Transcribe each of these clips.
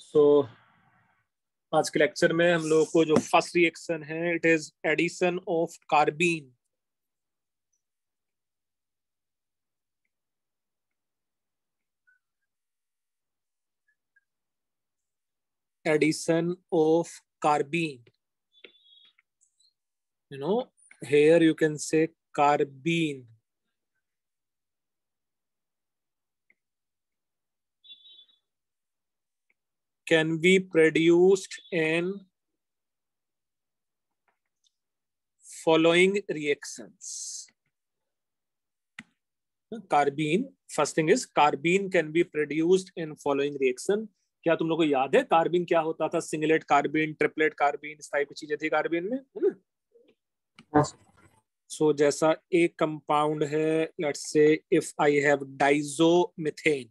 सो आज के लेक्चर में हम लोगों को जो फ़र्स्ट रिएक्शन है it is addition of carbene addition of carbene you know here you can say carbene can be produced in following reactions carbene first thing is carbene can be produced in following reaction क्या तुम लोग को याद है कार्बिन क्या होता था singlet कार्बिन triplet कार्बिन इस टाइप की चीज़ें थी कार्बिन में है ना सो so, जैसा एक कंपाउंड है let's say if I have diazomethane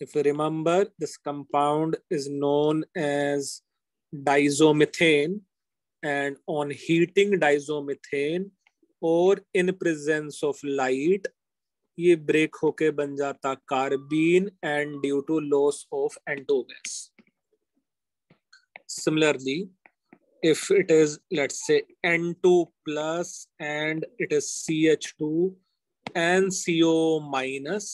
if you remember this compound is known as diazomethane and on heating diazomethane or in presence of light ये ब्रेक होके बन जाता carbene and due to loss of एंटो gas similarly if it is let's say n2 plus and it is ch2 and co minus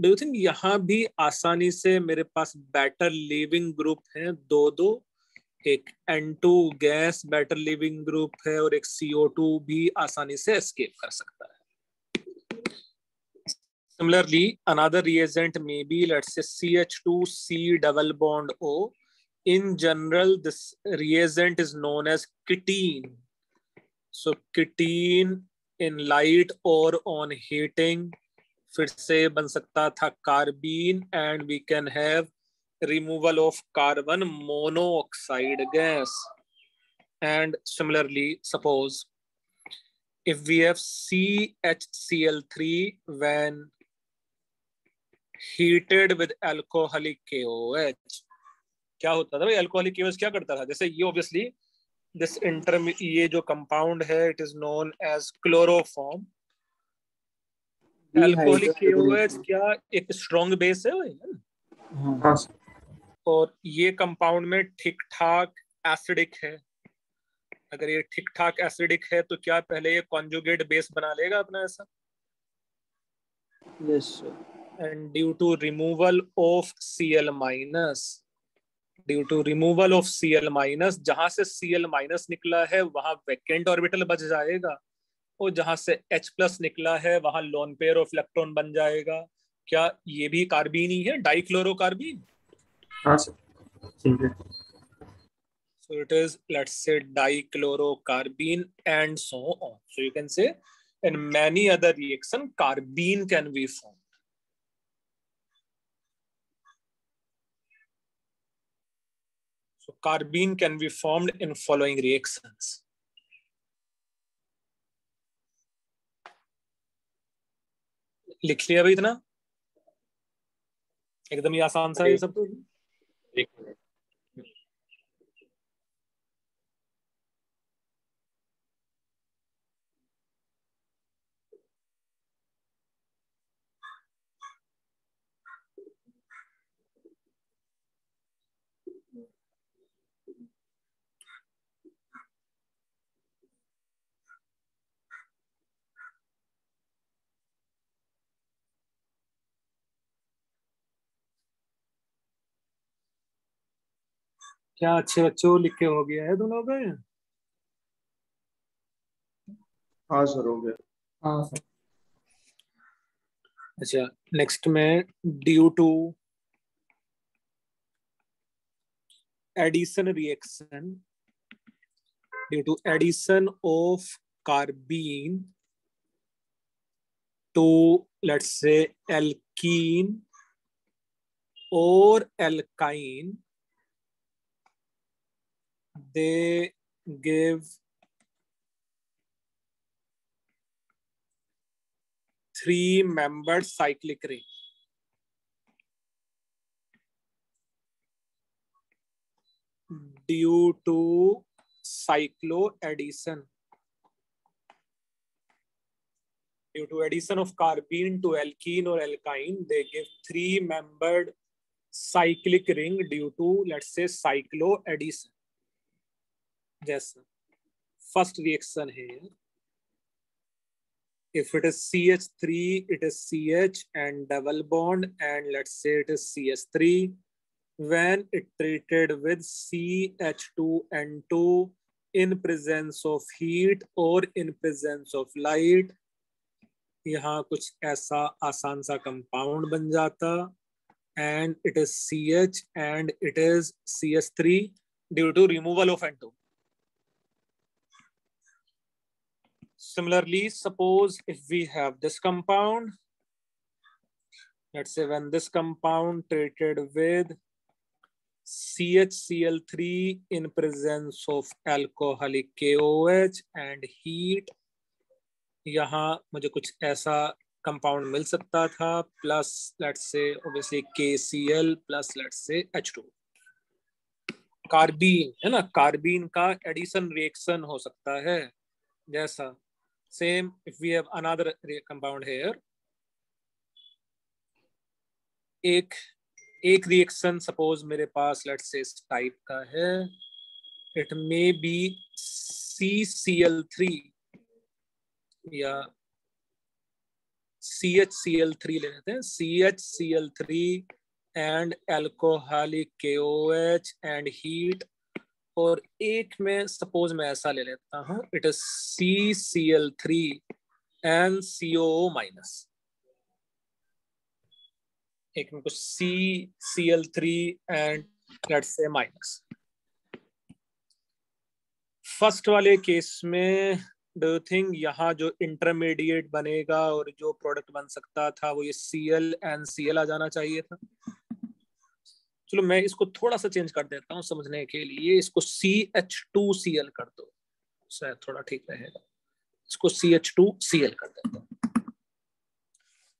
do think यहाँ भी आसानी से मेरे पास बेटर लिविंग ग्रुप है? दो दो एक N two gas better leaving group है और एक सीओ टू भी आसानी से एस्केप कर सकता है। Similarly another reagent may be let's say C H two C double bond O in general this reagent is known as ketene so ketene in light और ऑन हीटिंग फिर से बन सकता था carbene and we can have removal of carbon monoxide gas. And similarly, suppose if we have CHCl3 when heated with alcoholic KOH क्या होता था भाई? एल्कोहलिक KOH क्या करता था? जैसे ये ऑब्वियसली दिस इंटरम ये जो कंपाउंड है it is known as chloroform alcoholic KOH क्या एक स्ट्रॉन्ग बेस है भाई हाँ और ये कंपाउंड में ठीक ठाक एसिडिक है। अगर ये ठीक ठाक एसिडिक है तो क्या पहले ये कॉन्जुगेट बेस बना लेगा अपना ऐसा? Yes sir and due to removal of Cl minus due to removal of Cl minus जहाँ से Cl माइनस निकला है वहाँ वैकेंट ऑर्बिटल बच जाएगा। वो जहाँ से H प्लस निकला है वहाँ लोन पेयर ऑफ़ इलेक्ट्रॉन बन जाएगा। क्या ये भी कार्बीन ही है? Dichlorocarbene so it is let's say dichlorocarbene and so on so you can say in many other reaction carbene can be form carbene can be formed in following reactions लिख लिया भाई इतना? एकदम ही आसान सा है सब तो। एक मिनट क्या अच्छे बच्चों लिख के हो गया है दोनों का हाँ सर हो गया हाँ सर। अच्छा नेक्स्ट में due to addition reaction due to addition of carbene to let's say alkene और alkyne they give three membered cyclic ring. due to cycloaddition. due to addition of carbene to alkene or alkyne they give three membered cyclic ring due to let's say cyclo yes first reaction here if it is ch3 it is ch and double bond and let's say it is ch3 when it treated with ch2n2 in presence of heat or in presence of light यहाँ कुछ ऐसा आसान सा compound बन जाता and it is C H and it is C H three due to removal of N two Similarly, suppose if we have this compound, let's say when this compound treated with CHCl3 in presence of alcoholic KOH and heat यहाँ मुझे कुछ ऐसा compound मिल सकता था plus let's say obviously K C L plus let's say H carbene है ना carbene का एडिशन रिएक्शन हो सकता है जैसा same if we have another compound here एक एक रिएक्शन सपोज़ मेरे पास लेट्स से इस टाइप का है। It may be C C L three या C H C L three ले लेते हैं। C H C L three and alcoholic K O H and heat और एक में सपोज़ मैं ऐसा ले लेता हूँ it is C C L three and CO minus एक में कुछ C C L three and से माइनस फ़र्स्ट वाले केस में डू थिंक यहाँ जो इंटरमीडिएट बनेगा और जो प्रोडक्ट बन सकता था, वो ये C L and C L आ जाना चाहिए था? चलो मैं इसको थोड़ा सा चेंज कर देता हूँ समझने के लिए। इसको C H two C L कर दो। शायद थोड़ा ठीक रहेगा। इसको C H two C L कर देता हूँ।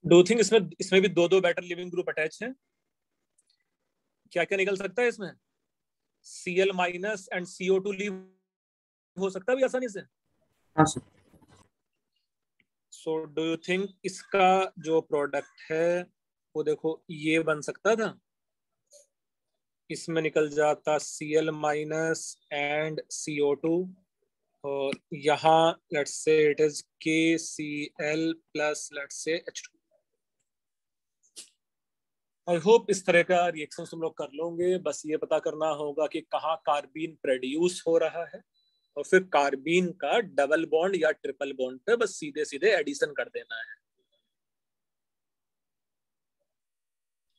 डू थिंक इसमें इसमें भी दो दो बेटर लिविंग ग्रुप अटैच है? क्या क्या निकल सकता है इसमें? C L minus and CO two leave हो सकता है भी आसानी से? हाँ सो डू यू थिंक इसका जो प्रोडक्ट है वो देखो ये बन सकता था? इसमें निकल जाता C L minus and C O two और यहाँ let's say it is K C L plus let's say H two I hope इस तरह का रिएक्शन तुम लोग कर लोगे। बस ये पता करना होगा कि कहाँ कार्बीन प्रोड्यूस हो रहा है, और फिर कार्बीन का डबल बॉन्ड या ट्रिपल बॉन्ड पे बस सीधे सीधे एडिशन कर देना है।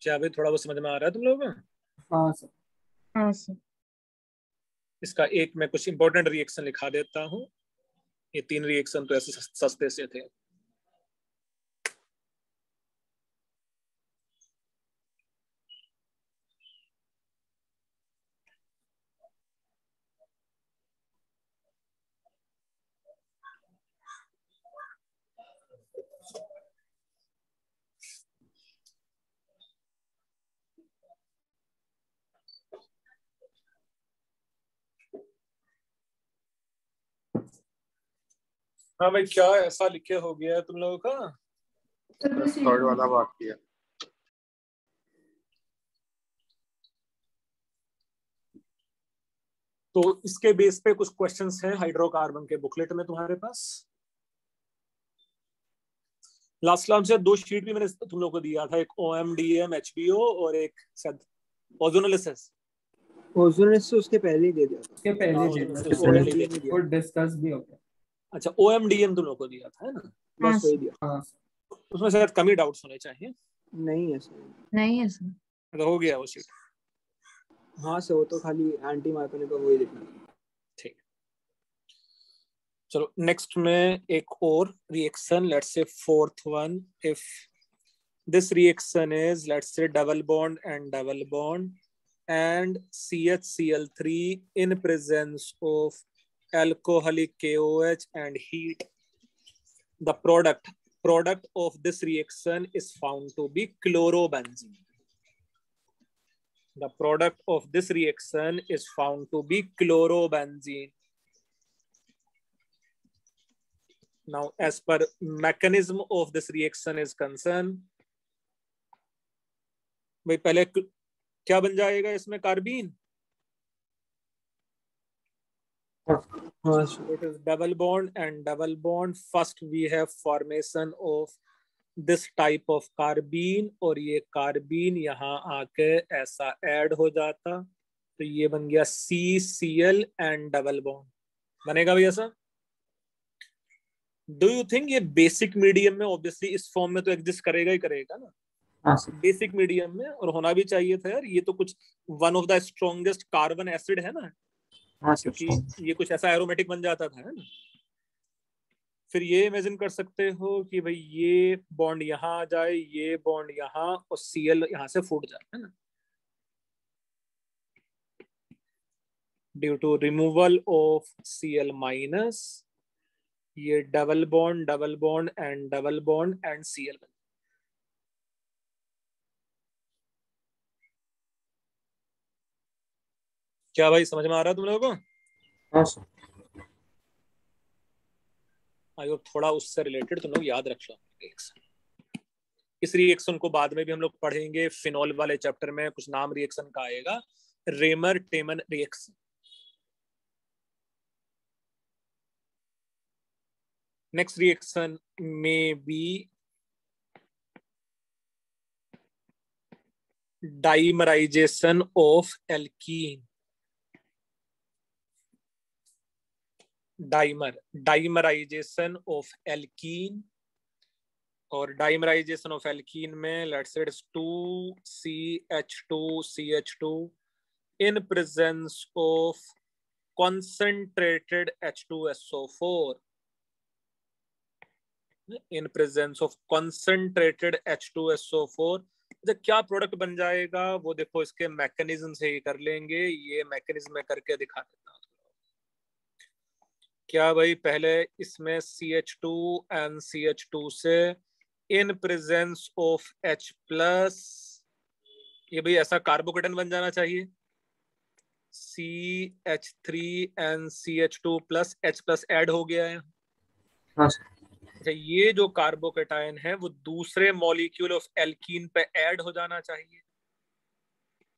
क्या अभी थोड़ा बहुत समझ में आ रहा है तुम लोगों को? हाँ सर। हाँ सर। इसका एक मैं कुछ इंपॉर्टेंट रिएक्शन लिखा देता हूँ। ये तीन रिएक्शन तो ऐसे सस्ते से थे। हाँ भाई क्या ऐसा लिखे हो गया है तुम लोगों का? थर्ड वाला बाकी है। तो इसके बेस पे कुछ क्वेश्चंस हैं हाइड्रोकार्बन के बुकलेट में तुम्हारे पास? लास्ट क्लास से दो शीट भी मैंने तुम लोगों को दिया था एक O M D M H B O और एक शायद ओजोनोलिसिस ओजोनस उसके पहले ही दे दिया था। के पहले हाँ, दे दिया। दिया। डिस्कस भी हो गया। अच्छा ओ एम डी एम तुम लोग को दिया था है ना? बस वही दिया। हाँ। उसमें शायद कमी डाउट्स होने चाहिए। नहीं है सर। नहीं है सर। तो हो गया वो शीट हाँ सर वो तो खाली एंटी मार्कोनी का वही लिखना था ठीक। चलो नेक्स्ट में एक और reaction let's say fourth one if this reaction is let's say double bond and double bond and CHCl3 in presence of alcoholic KOH and heat the product product of this reaction is found to be chlorobenzene the product of this reaction is found to be chlorobenzene now as per mechanism of this reaction is concerned भाई पहले क्या बन जाएगा इसमें carbene it is double bond and double bond. First we have formation of this type of carbene और ये carbene यहाँ आके ऐसा ऐड हो जाता। तो ये बन गया C C L and double bond बनेगा भाई ऐसा डू यू थिंक ये बेसिक मीडियम में ऑब्वियसली इस फॉर्म में तो एग्जिस्ट करेगा ही करेगा ना? बेसिक हाँ मीडियम में और होना भी चाहिए था यार। ये तो कुछ one of the strongest carbon acid है ना? क्योंकि ये कुछ ऐसा एरोमेटिक बन जाता था है ना? फिर ये इमेजिन कर सकते हो कि भाई ये बॉन्ड यहाँ आ जाए ये बॉन्ड यहाँ और सीएल यहाँ से फूट जाए है ना? Due to removal of C L minus ये double bond double bond and double bond and C L बन क्या भाई समझ में आ रहा है तुम लोगों को? हाँ आई होप थोड़ा उससे रिलेटेड तुम लोग याद रख लो। इस रिएक्शन को बाद में भी हम लोग पढ़ेंगे। फिनॉल वाले चैप्टर में कुछ नाम रिएक्शन का आएगा। Reimer Tiemann reaction next reaction may be dimerization of alkene dimer, dimerization of alkene, और डाइमराइजेशन ऑफ़ एल्कीन में let's it to C H two C H two in presence of concentrated H2SO4 in presence of concentrated H2SO4 तो क्या product बन जाएगा, वो देखो इसके mechanism से ही कर लेंगे, ये मैकेनिज्म में करके दिखा देता क्या भाई पहले इसमें C H two and C H two से in presence of H plus ये भाई ऐसा कार्बोकेटन बन जाना चाहिए। C H three and C H two plus H plus add हो गया है। हाँ। अच्छा ये जो कार्बोकेटाइन है वो दूसरे मॉलिक्यूल ऑफ़ एल्कीन पे ऐड हो जाना चाहिए।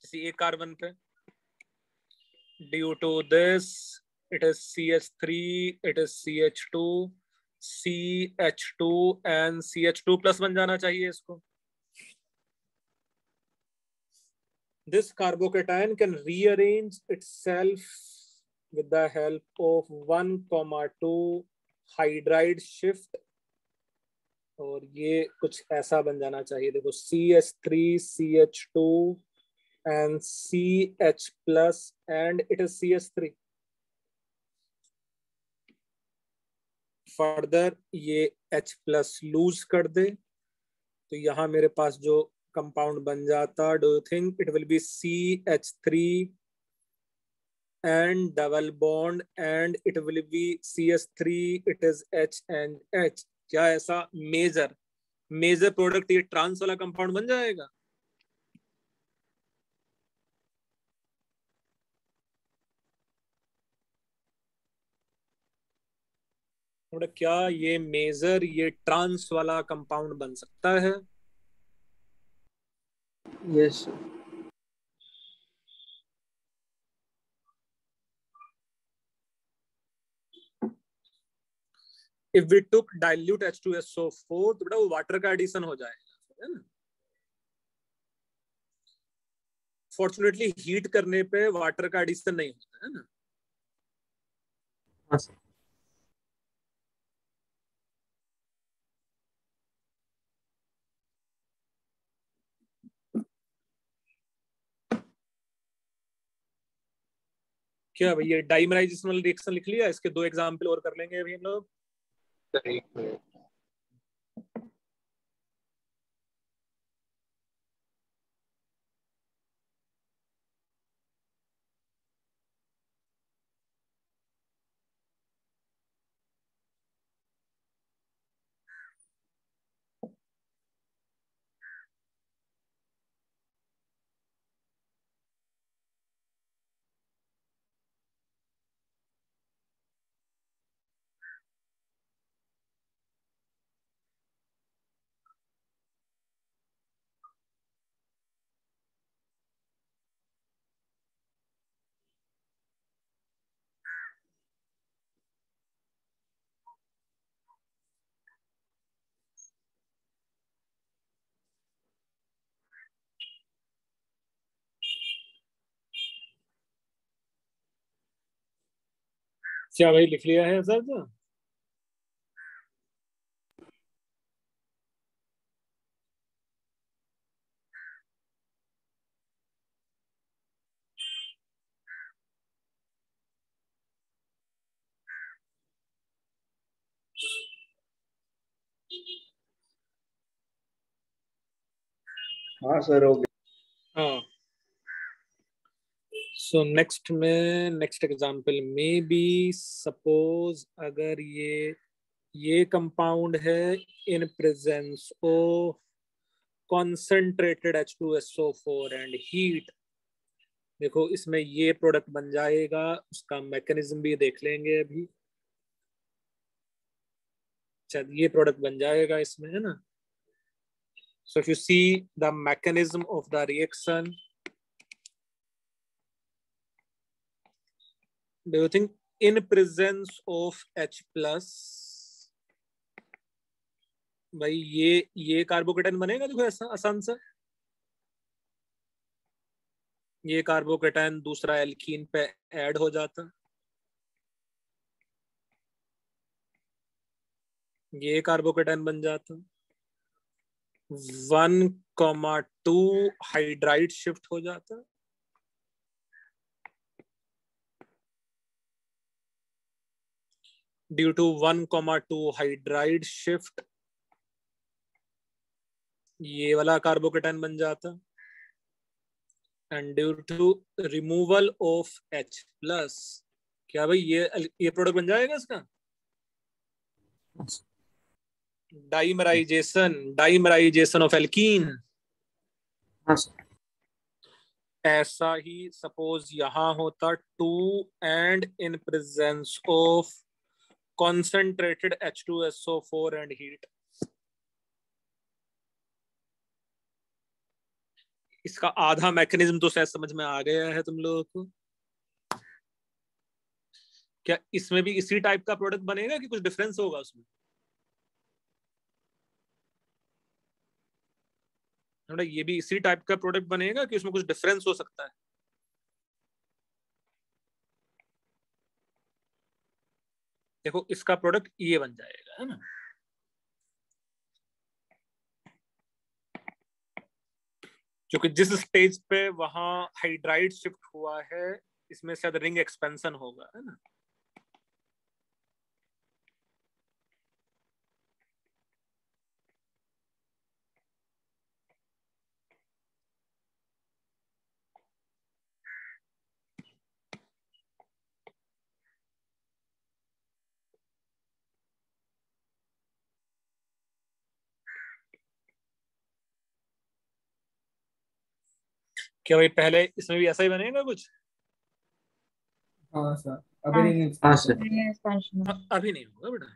जैसे एक कार्बन पे। Due to this it is CH3, it is CH2, CH2 and CH2 plus बन जाना चाहिए इसको This carbocation can rearrange itself with the help of 1 comma 2 hydride shift और ये कुछ ऐसा बन जाना चाहिए देखो CH3 CH2 and CH plus and it is CH3 further ये H प्लस लूज कर दे तो यहाँ मेरे पास जो कंपाउंड बन जाता do you think it will be C H three and double bond and it will be C H three it is H and H क्या ऐसा मेजर मेजर प्रोडक्ट ये ट्रांस वाला कंपाउंड बन जाएगा? थोड़ा क्या ये मेजर ये ट्रांस वाला कंपाउंड बन सकता है? Yes if we took dilute H2SO4 तो बेटा वो वाटर का एडिशन हो जाएगा है ना? फॉर्चुनेटली हीट करने पे वाटर का एडिशन नहीं होता है ना? क्या भैया डाइमराइजेशनल रिएक्शन लिख लिया? इसके दो एग्ज़ाम्पल और कर लेंगे अभी हम लोग। क्या भाई लिख लिया है सर तो हाँ सर हो गया। हाँ। सो नेक्स्ट में next example may be suppose अगर ये ये कंपाउंड है in presence of concentrated H2SO4 and heat देखो इसमें ये प्रोडक्ट बन जाएगा उसका मैकेनिज्म भी देख लेंगे अभी। चल ये प्रोडक्ट बन जाएगा इसमें है ना? So if you see the mechanism of the reaction, do you think in presence of H plus, भाई ये ये कार्बोकेटाइन बनेगा? देखो आसान सा ये कार्बोकेटाइन दूसरा एल्कीन पे ऐड हो जाता। ये कार्बोकेटाइन बन जाता। One comma two hydride shift हो जाता। Due to one comma two hydride shift ये वाला कार्बोकेटाइन बन जाता। And due to removal of H plus क्या भाई ये ये प्रोडक्ट बन जाएगा इसका? डाइमराइजेशन डाइमराइजेशन ऑफ़ एल्कीन ऐसा ही सपोज़ यहाँ होता two and in presence of concentrated H2SO4 and heat. इसका आधा मैकेनिज्म तो शायद समझ में आ गया है तुम लोगों को। क्या इसमें भी इसी टाइप का प्रोडक्ट बनेगा कि कुछ डिफरेंस होगा उसमें? ये भी इसी टाइप का प्रोडक्ट बनेगा कि उसमें कुछ डिफरेंस हो सकता है। देखो, इसका प्रोडक्ट ये बन जाएगा, है ना? क्योंकि जिस स्टेज पे वहाँ हाइड्राइड शिफ्ट हुआ है, इसमें शायद रिंग एक्सपेंशन होगा, है ना? क्या भाई पहले इसमें भी ऐसा ही बनेगा कुछ? हाँ सर अभी हाँ। नहीं हाँ सर। अभी नहीं होगा बेटा।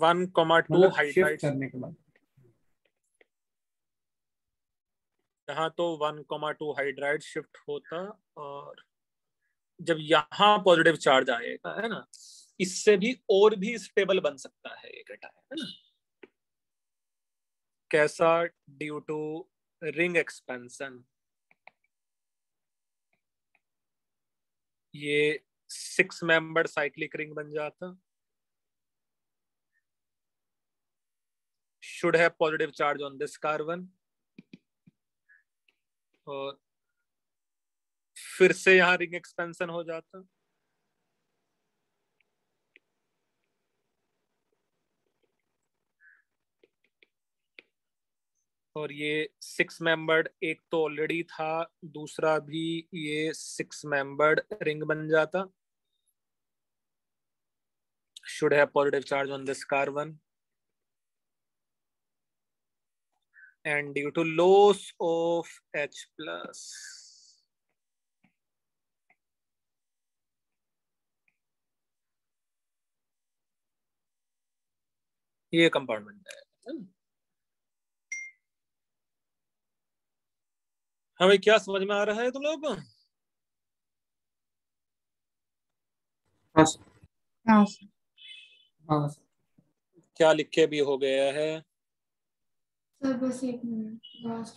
वन कॉमा टू मतलब हाइड्राइड करने के बाद। यहाँ तो one comma two hydride shift होता और जब यहाँ पॉजिटिव चार्ज आएगा है ना इससे भी और भी स्टेबल बन सकता है ये कैटायन है ना। कैसा? ड्यू टू रिंग एक्सपेंशन ये सिक्स मेंबर साइक्लिक रिंग बन जाता। Should have positive charge on this carbon और फिर से यहाँ रिंग एक्सपेंशन हो जाता। और ये सिक्स मेंबर्ड एक तो ऑलरेडी था, दूसरा भी ये सिक्स मेंबर्ड रिंग बन जाता। Should have positive charge on this carbon and due to loss of H plus ये कंपाउंड है। हाँ भाई क्या समझ में आ रहा है तुम लोगों? को हाँ सर। हाँ सर। हाँ सर। क्या लिखे भी हो गया है? सर बस एक मिनट लास्ट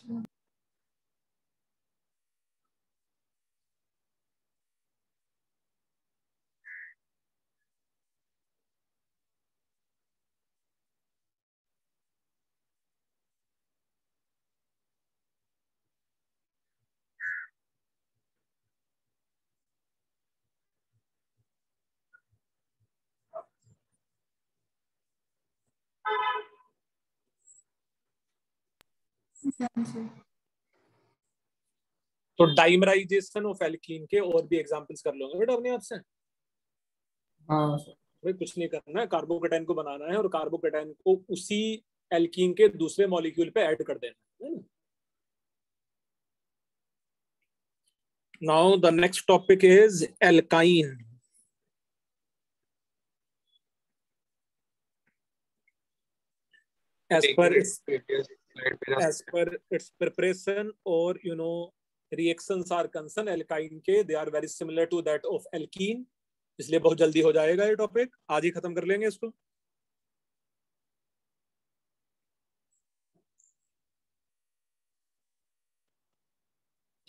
तो डाइमराइजेशन ऑफ़ एल्कीन के और भी एग्जांपल्स कर लोगे बेटा अपने आप से? हाँ। सर भाई कुछ नहीं करना है कार्बोकेटाइन को बनाना है और कार्बोकेटाइन को उसी एल्कीन के दूसरे मॉलिक्यूल पे ऐड कर देना है now the next topic is alkyne as per its as per its preparation और you know reactions are concern alkyne के they are very similar to that of alkene इसलिए बहुत जल्दी हो जाएगा ये टॉपिक आज ही खत्म कर लेंगे इसको.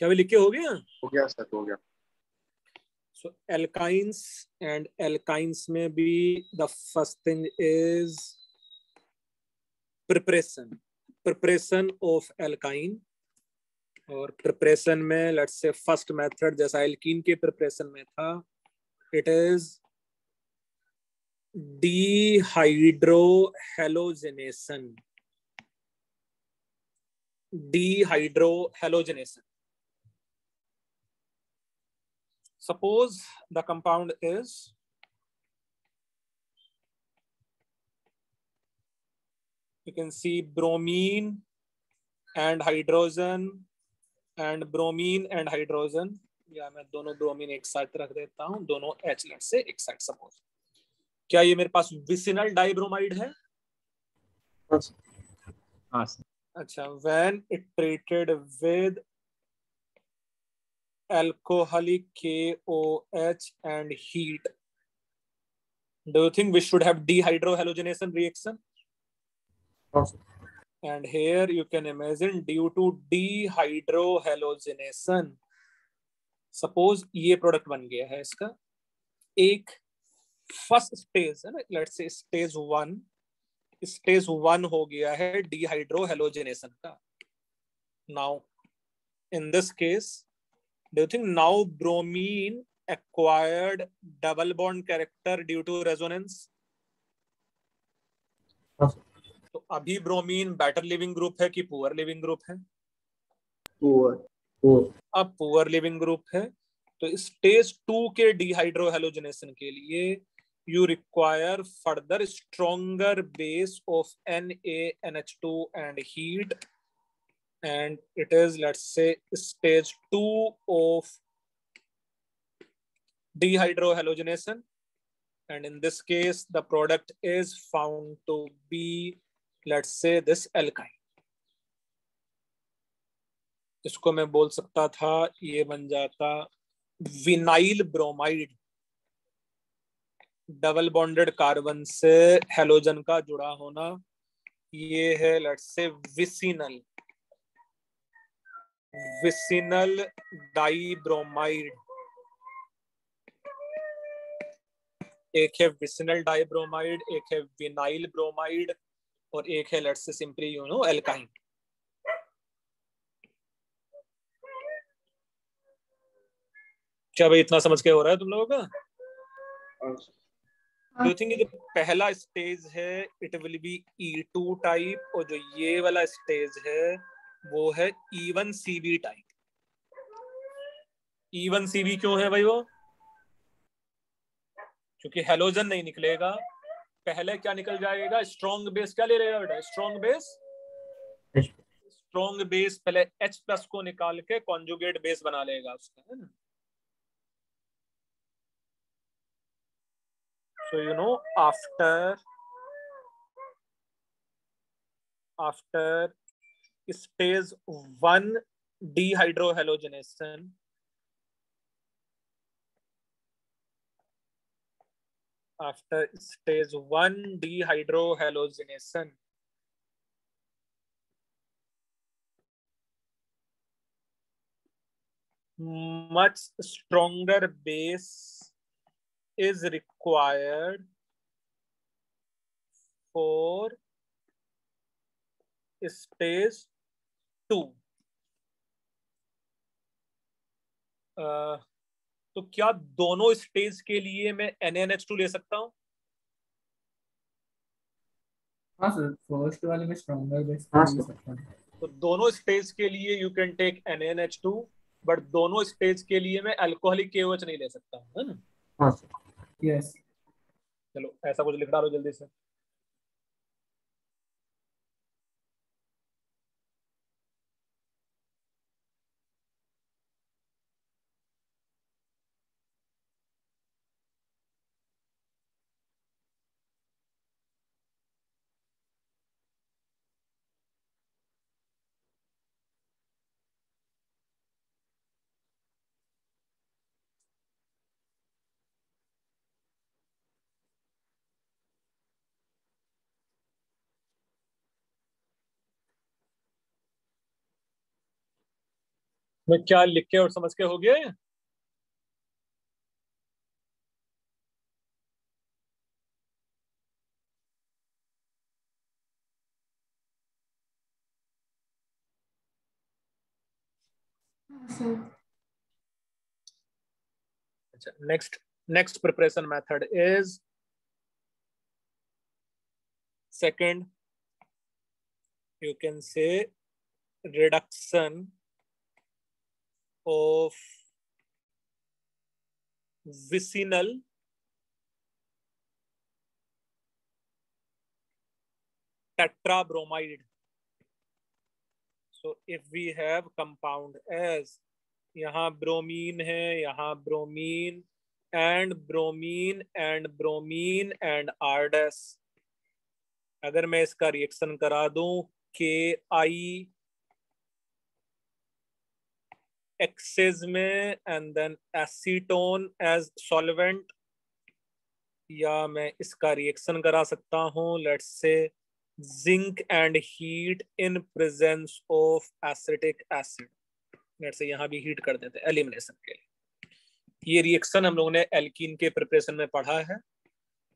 क्या भी लिख हो गया हो? गया सर हो गया। सो एल्काइंस एंड एल्काइंस में भी the first thing is preparation preparation of alkyne और प्रिपरेशन में लेट्स से फ़र्स्ट मेथड जैसा एल्किन के प्रिपरेशन में था it is dehydrohalogenation dehydrohalogenation suppose the compound is you can see bromine and hydrogen and bromine and hydrogen या मैं दोनों bromine एक साथ रख देता हूँ दोनों एच लेट से एक साथ सपोज़ क्या ये मेरे पास विसिनल डाइब्रोमाइड है हाँ हाँ अच्छा when it treated with alcoholic KOH and heat do you think we should have dehydrohalogenation reaction हाँ and here you can imagine due to dehydrohalogenation suppose ये प्रोडक्ट बन गया है इसका एक फ़र्स्ट स्टेज है ना let's say stage one stage one हो गया है डिहाइड्रोहेलोजिनेशन का now in this case do think now bromine acquired double bond character due to resonance हाँ तो अभी ब्रोमीन बेटर लिविंग ग्रुप है कि पुअर लिविंग ग्रुप है? पुअर। अब पुअर लिविंग ग्रुप है तो स्टेज टू के डिहाइड्रोहेलोजनेशन के लिए you require further stronger base of N A N H two and heat and it is let's say stage two of dehydrohalogenation and in this case the product is found to be let's say this alkyne. इसको मैं बोल सकता था, ये बन जाता vinyl bromide double bonded carbon से halogen का जुड़ा होना, ये है लेट्स से विसिनल विसिनल डाइब्रोमाइड एक है विसिनल डाइब्रोमाइड एक है विनाइल ब्रोमाइड और एक है let's say simply you know alkyne क्या भाई इतना समझ के हो रहा है तुम लोगों का? हाँ। डू थिंक जो पहला स्टेज है it will be E two type और जो ये वाला स्टेज है वो है E one CB type E one CB क्यों है भाई वो? क्योंकि हेलोजन नहीं निकलेगा। पहले क्या निकल जाएगा? स्ट्रॉन्ग बेस क्या ले रहेगा बेटा? स्ट्रॉन्ग बेस स्ट्रॉन्ग बेस पहले एच प्लस को निकाल के कॉन्जुगेट बेस बना लेगा उसका है ना? So you know after after stage 1 dehydrohalogenation after stage 1 dehydrohalogenation. Much stronger base is required for stage two तो क्या दोनों स्टेज के लिए मैं NaNH2 ले सकता हूँ? हाँ सर फ़र्स्ट वाले में स्ट्रॉन्गर बेस हाँ, ले सकता हूँ। तो दोनों स्टेज के लिए you can take NaNH2 but दोनों स्टेज के लिए मैं अल्कोहलिक KOH नहीं ले सकता हूँ है ना? हाँ सर। यस चलो ऐसा कुछ लिख डालो जल्दी से। मैं क्या लिख के और समझ के हो गया अच्छा next next preparation method is second you can say reduction of vicinal tetrabromide. So, if we have compound as, यहाँ ब्रोमीन है, यहाँ bromine and bromine and bromine and आरडेस अगर मैं इसका रिएक्शन करा दूँ के आई एक्सेस में and then acetone as solvent या मैं इसका रिएक्शन करा सकता हूँ. Let's say zinc and heat in presence of acetic acid let's say यहाँ भी हीट कर देते हैं एलिमिनेशन के लिए। ये रिएक्शन हम लोगों ने एल्कीन के प्रिपरेशन में पढ़ा है।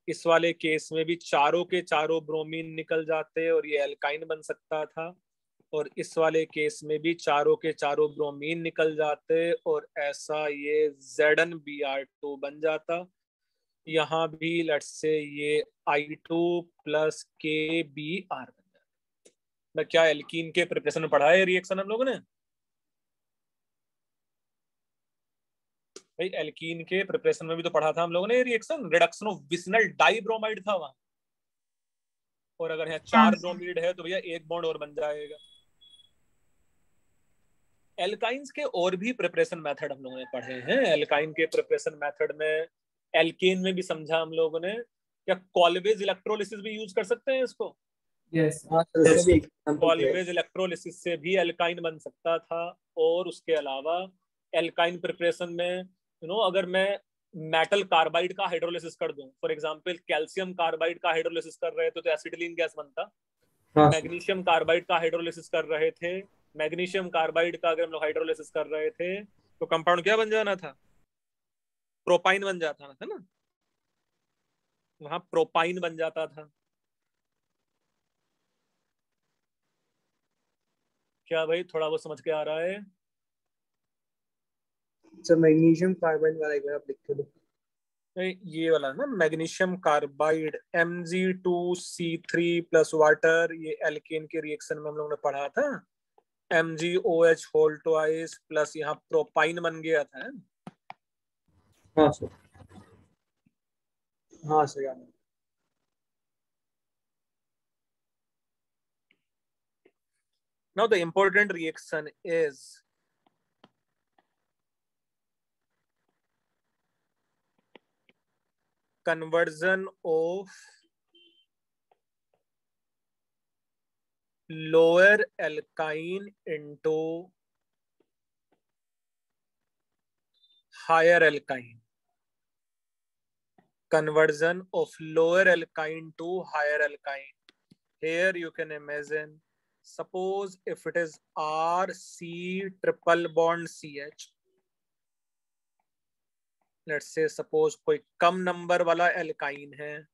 इस वाले केस में भी चारों के चारों ब्रोमीन निकल जाते और ये एल्काइन बन सकता था। और इस वाले केस में भी चारों के चारों ब्रोमीन निकल जाते और ऐसा ये जेडन बी आर टू बन जाता। यहाँ भी लेट्स से ये I two plus K B R बन जाता। मैं क्या एल्कीन के प्रिपरेशन में पढ़ा है रिएक्शन हम लोगों ने? भाई एल्कीन के प्रिपरेशन में भी तो पढ़ा था हम लोगों ने reaction reduction of vicinal dibromide था वहाँ। और अगर यहाँ चार हाँ। ब्रोमीड है तो भैया एक बॉन्ड और बन जाएगा। एल्काइंस के और भी प्रिपरेशन मेथड हम लोगों ने पढ़े हैं। एल्काइन के प्रिपरेशन मेथड में एल्केन में भी समझा हम लोगों ने। क्या कॉलवेज इलेक्ट्रोलिसिस भी यूज़ कर सकते हैं इसको? यस हाँ है। कॉलवेज इलेक्ट्रोलिसिस से भी एल्काइन बन सकता था और उसके अलावा एल्काइन प्रिपरेशन में यू नो अगर मैं मेटल कार्बाइड का हाइड्रोलिसिस कर दूँ फॉर एग्जांपल कैल्शियम कार्बाइड का हाइड्रोलिसिस कर रहे थे तो एसिटिलीन गैस बनता। हाँ मैग्नीशियम कार्बाइड का हाइड्रोलिसिस कर रहे थे मैग्नीशियम कार्बाइड का अगर हम लोग हाइड्रोलिसिस कर रहे थे तो कंपाउंड क्या बन जाना था? प्रोपाइन बन जाता था ना? वहाँ प्रोपाइन बन जाता था। क्या भाई थोड़ा बहुत समझ के आ रहा है? सर मैग्नीशियम कार्बाइड वाला एक बार आप लिख के दो। ये वाला ना magnesium carbide Mg2C3 plus water ये एल्केन के रिएक्शन में हम लोगों ने पढ़ा था। M G O H whole ice plus यहाँ प्रोपाइन बन गया था हाँ? Now the important reaction is conversion of lower alkyne into higher alkyne conversion of lower alkyne to higher alkyne here you can imagine suppose if it is rc triple bond ch let's say suppose कोई कम number वाला alkyne है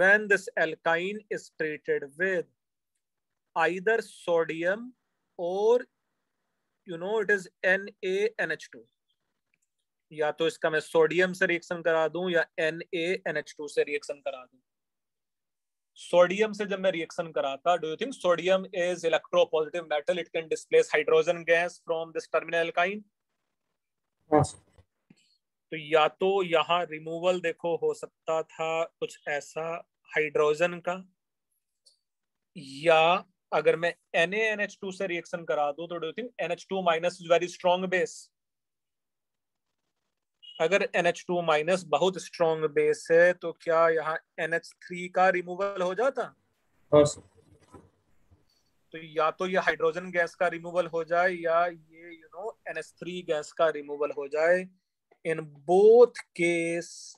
when this alkyne is treated with either sodium or you know it is NaNH2 या तो इसका मैं sodium से reaction करा दूँ या NaNH2 से रिएक्शन करा दूँ। सोडियम से जब मैं रिएक्शन कराता do you think sodium is electropositive metal it can displace hydrogen gas from this terminal alkyne हाँ। तो या तो यहाँ रिमूवल देखो हो सकता था कुछ ऐसा हाइड्रोजन का या अगर मैं NaNH2 से रिएक्शन करा दूँ तो do think NH2 minus is very strong base अगर NH2 माइनस बहुत स्ट्रॉन्ग बेस है तो क्या यहाँ NH3 का रिमूवल हो जाता? हाँ तो या तो ये हाइड्रोजन गैस का रिमूवल हो जाए या ये you know N H three gas का रिमूवल हो जाए. In both case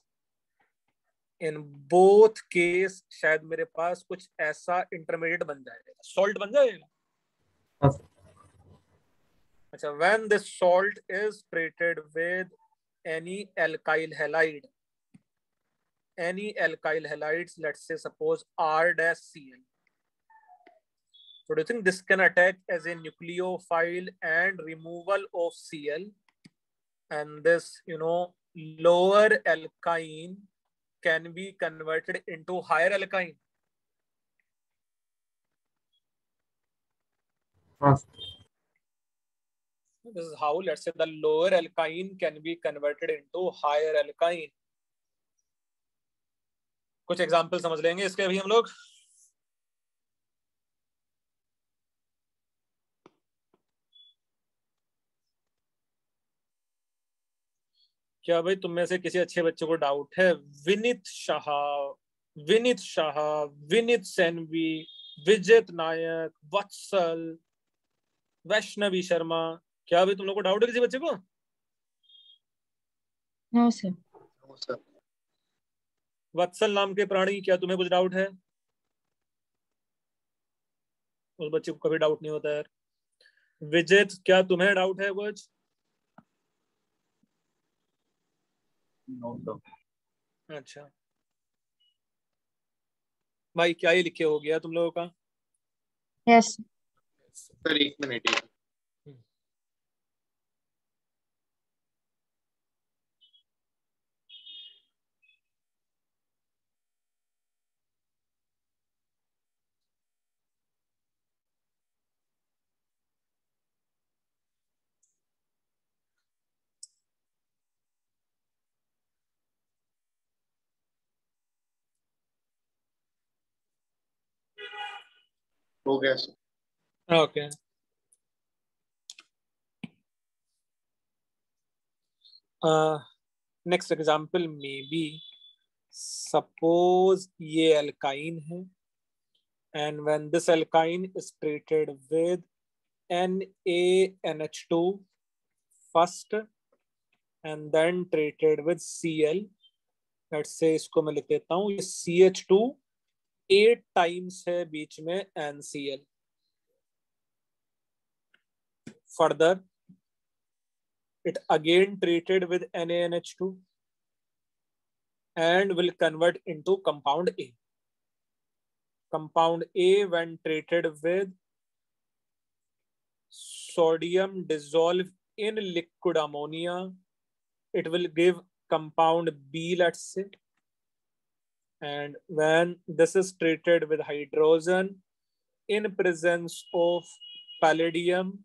in both case शायद मेरे पास कुछ ऐसा इंटरमीडिएट बन जाएगा। सोल्ट बन जाएगा? हाँ। अच्छा when this salt is treated with any alkyl halide any alkyl halides let's say suppose R dash C L so do think this can attack as a nucleophile and removal of C L and this you know lower alkyne can be converted into higher alkyne हाँ this is how let's say the lower alkyne can be converted into higher alkyne कुछ example समझ लेंगे इसके अभी हम लोग क्या भाई तुम में से किसी अच्छे बच्चे को डाउट है? विनित शाह विनित शाह विनित सेनवी विजित नायक वत्सल वैष्णवी शर्मा। क्या भाई तुम लोग को डाउट है किसी बच्चे को? No sir. वत्सल नाम के प्राणी क्या तुम्हें कुछ डाउट है? उस बच्चे को कभी डाउट नहीं होता यार। विजित क्या तुम्हें डाउट है कुछ? अच्छा। भाई क्या ये लिखे हो गया तुम लोगों का? यस सर एक मिनट। हो गया sir. Okay. Next example may be suppose ये एल्काइन है and when this alkyne is treated with N A N H two first and then treated with C L से इसको मैं लिख देता हूँ, ये C H two eight times है बीच में NCl further it again treated with N N H two and will convert into compound A compound A when treated with sodium dissolve in liquid ammonia it will give compound B let's it And when this is treated with hydrogen in presence of palladium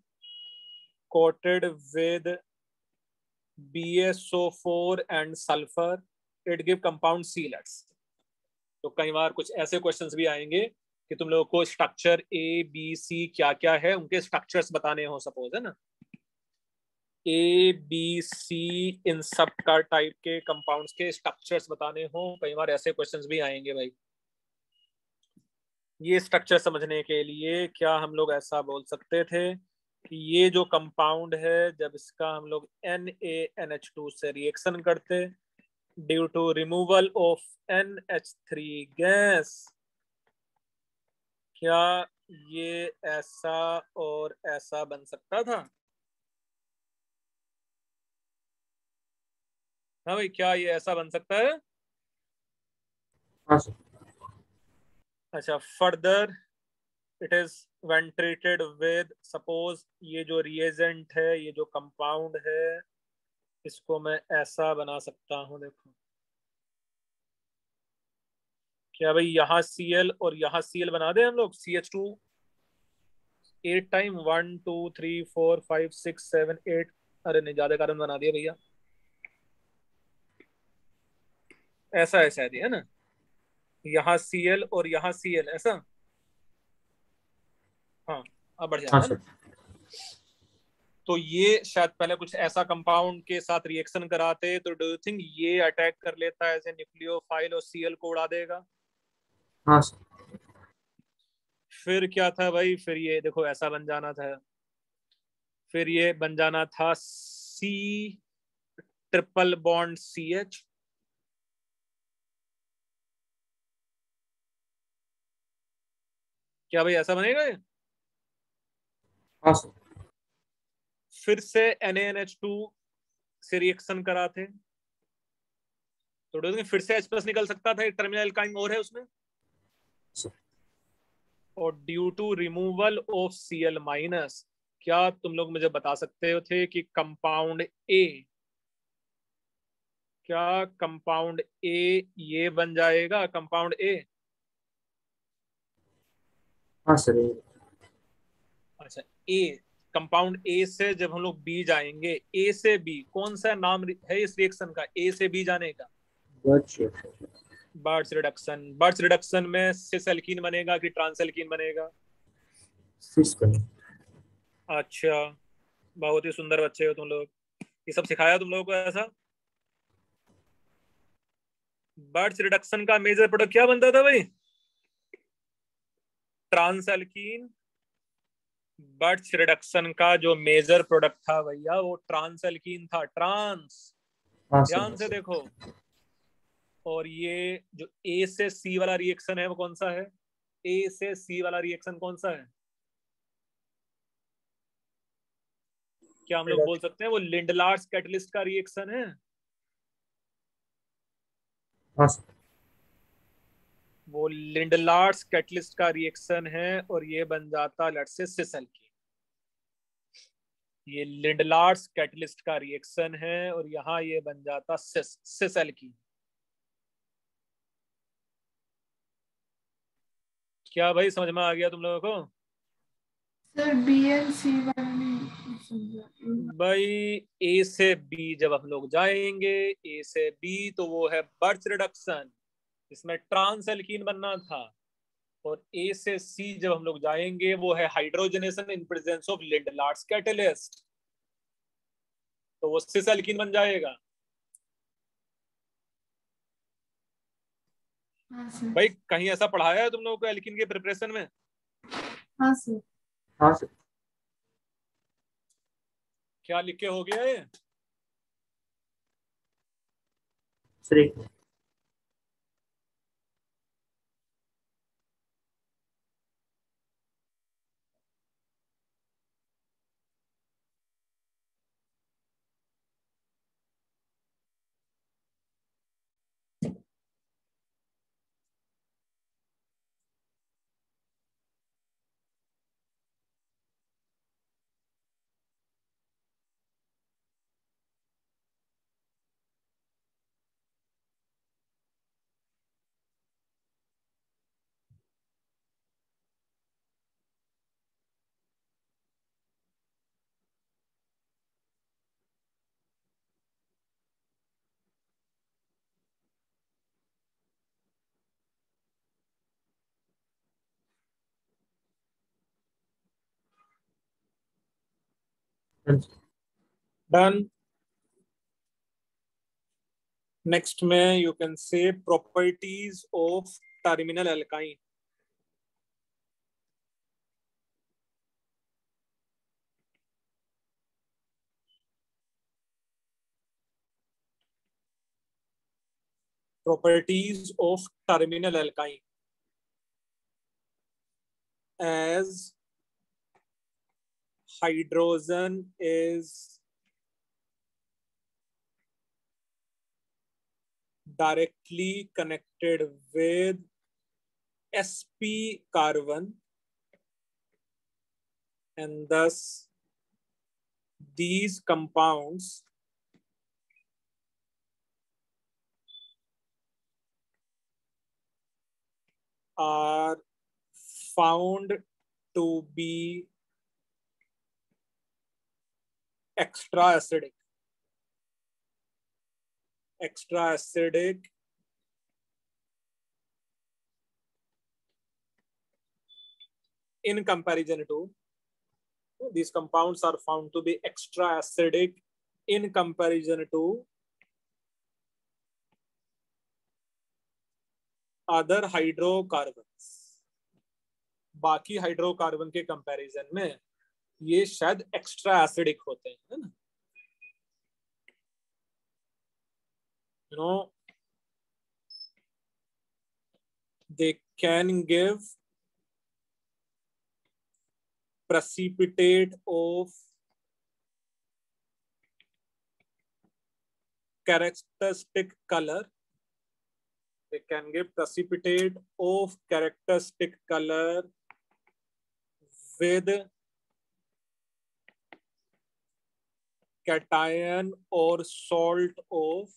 coated with BSO4 and sulfur, it give compound say. तो कई बार कुछ ऐसे questions भी आएँगे कि तुम लोगों को स्ट्रक्चर ए बी सी क्या क्या है उनके स्ट्रक्चर्स बताने हो सपोज़ है ना ए बी सी इन सब का टाइप के कंपाउंड्स के स्ट्रक्चर्स बताने हो। कई बार ऐसे क्वेश्चंस भी आएँगे भाई। ये स्ट्रक्चर समझने के लिए क्या हम लोग ऐसा बोल सकते थे कि ये जो कंपाउंड है, जब इसका हम लोग N A N H two से रिएक्शन करते due to removal of N H three gas क्या ये ऐसा और ऐसा बन सकता था? हाँ भाई क्या ये ऐसा बन सकता है? हाँ अच्छा further it is when treated with suppose ये जो reagent है ये जो कंपाउंड है इसको मैं ऐसा बना सकता हूँ देखो। क्या भाई यहाँ सी एल और यहाँ सी एल बना दे हम लोग? C H two eight time one two three four five six seven eight अरे नहीं ज़्यादा कारण बना दिया भैया। ऐसा है शायद है ना? यहाँ सी एल और यहाँ सी एल ऐसा? हाँ अब बढ़ हाँ जाता है तो ये शायद पहले कुछ ऐसा कंपाउंड के साथ रिएक्शन कराते तो डू यू थिंक ये अटैक कर लेता है ऐसे न्यूक्लियोफाइल और सीएल को उड़ा देगा? हाँ फिर क्या था भाई? फिर ये देखो ऐसा बन जाना था। फिर ये बन जाना था C triple bond C H क्या भाई ऐसा बनेगा ये? हाँ फिर से NaNH2 से रिएक्शन कराते तो डोज फिर से H प्लस निकल सकता था एक टर्मिनल एल्काइन और है उसमें। और due to removal of C L minus क्या तुम लोग मुझे बता सकते हो थे कि कंपाउंड ए क्या कंपाउंड ए ये बन जाएगा? कंपाउंड ए हाँ सर अच्छा ए कंपाउंड ए से जब हम लोग बी जाएँगे ए से बी कौन सा नाम है इस रिएक्शन का? ए से बी जाने का? बर्ड्स रिडक्शन बर्ड्स रिडक्शन में सिस एल्कीन बनेगा कि ट्रांस एल्कीन बनेगा अच्छा बहुत ही सुंदर बच्चे हो तुम लोग। ये सब सिखाया तुम लोगों को ऐसा? बर्ड्स रिडक्शन का मेजर प्रोडक्ट क्या बनता था भाई? ट्रांस एल्कीन बर्ड्स रिडक्शन का जो मेजर प्रोडक्ट था भैया वो ट्रांस एल्कीन था। ट्रांस। ध्यान से देखो। और ये जो ए से सी वाला रिएक्शन है वो कौन सा है? ए से सी वाला रिएक्शन कौन सा है? क्या हम लोग बोल सकते हैं? वो लिंडलार्स कैटलिस्ट का रिएक्शन है। हाँ वो लिंडलार्स कैटलिस्ट का रिएक्शन है और ये बन जाता लेट से सिसल की। ये लिंडलार्स कैटलिस्ट का रिएक्शन है और यहाँ ये बन जाता सिस सिसल की। क्या भाई समझ में आ गया तुम लोगों को? सर बी एंड सी भाई ए से बी जब हम लोग जाएँगे ए से बी तो वो है बर्थ रिडक्शन इसमें ट्रांस एल्कीन बनना था। और ए से सी जब हम लोग जाएँगे वो है hydrogenation in presence of Lindlar's catalyst तो वो सिस एल्कीन बन जाएगा। हाँ भाई कहीं ऐसा पढ़ाया है तुम लोगों को एल्कीन के प्रिपरेशन में? हाँ सर। हाँ सर। क्या लिख के हो गया है डन नेक्स्ट में you can say properties of terminal alkyne properties of terminal alkyne. As hydrogen is directly connected with sp carbon and thus these compounds are found to be extra acidic extra acidic in comparison to these compounds are found to be extra acidic in comparison to other hydrocarbon बाकी hydrocarbon के comparison में ये शायद extra acidic होते हैं है ना you know they can give precipitate of characteristic color they can give precipitate of characteristic color with cation or salt of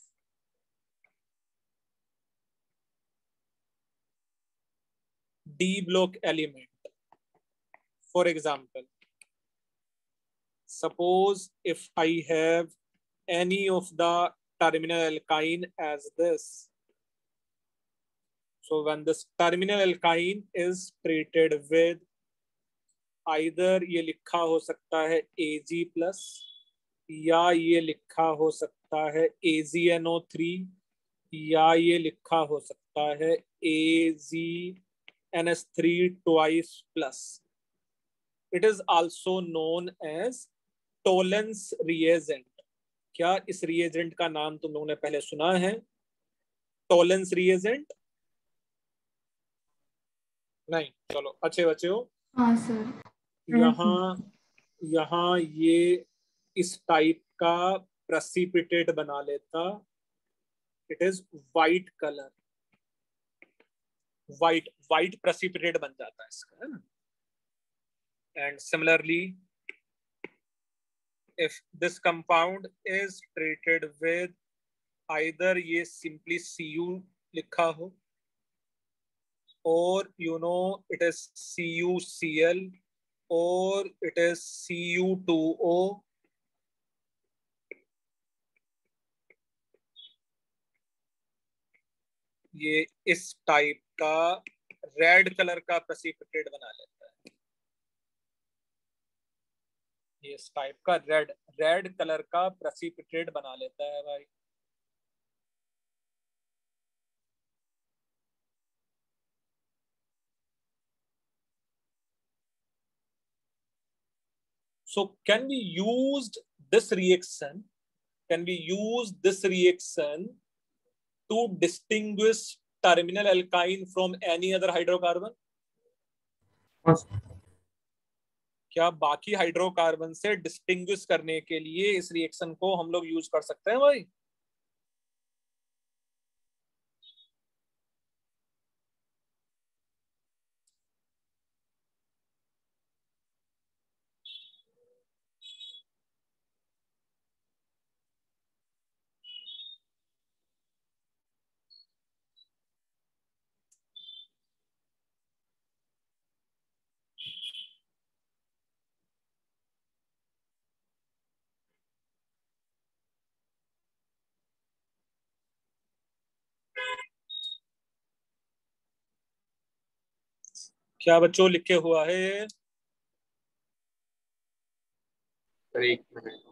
D block element. For example, suppose if I have any of the terminal alkyne as this, so when this terminal alkyne is treated with either ये लिखा हो सकता है Ag plus या ये लिखा हो सकता है ए थ्री या ये लिखा हो सकता है A G N S three twice plus it is also known as Tollens reagent क्या इस रिएजेंट का नाम तुम लोगों ने पहले सुना है? टोलेंस रिएजेंट नहीं चलो अच्छे बच्चे हो। हाँ सर यहाँ यहाँ ये इस टाइप का प्रसिपिटेट बना लेता। It is white colour white white precipitate बन जाता है इसका and similarly if this compound is treated with either ये सिंपली सी यू लिखा हो और you know it is C U C L और it is C U two O ये इस टाइप का रेड कलर का प्रेसिपिटेट बना लेता है ये इस टाइप का रेड रेड कलर का प्रेसिपिटेट बना लेता है भाई So, can we use this reaction? Can we use this reaction to distinguish terminal alkyne from any other hydrocarbon? हाँ क्या बाकी हाइड्रोकार्बन से डिस्टिंग्विश करने के लिए इस रिएक्शन को हम लोग यूज़ कर सकते हैं भाई क्या बच्चों लिखे हुआ है? एक मिनट।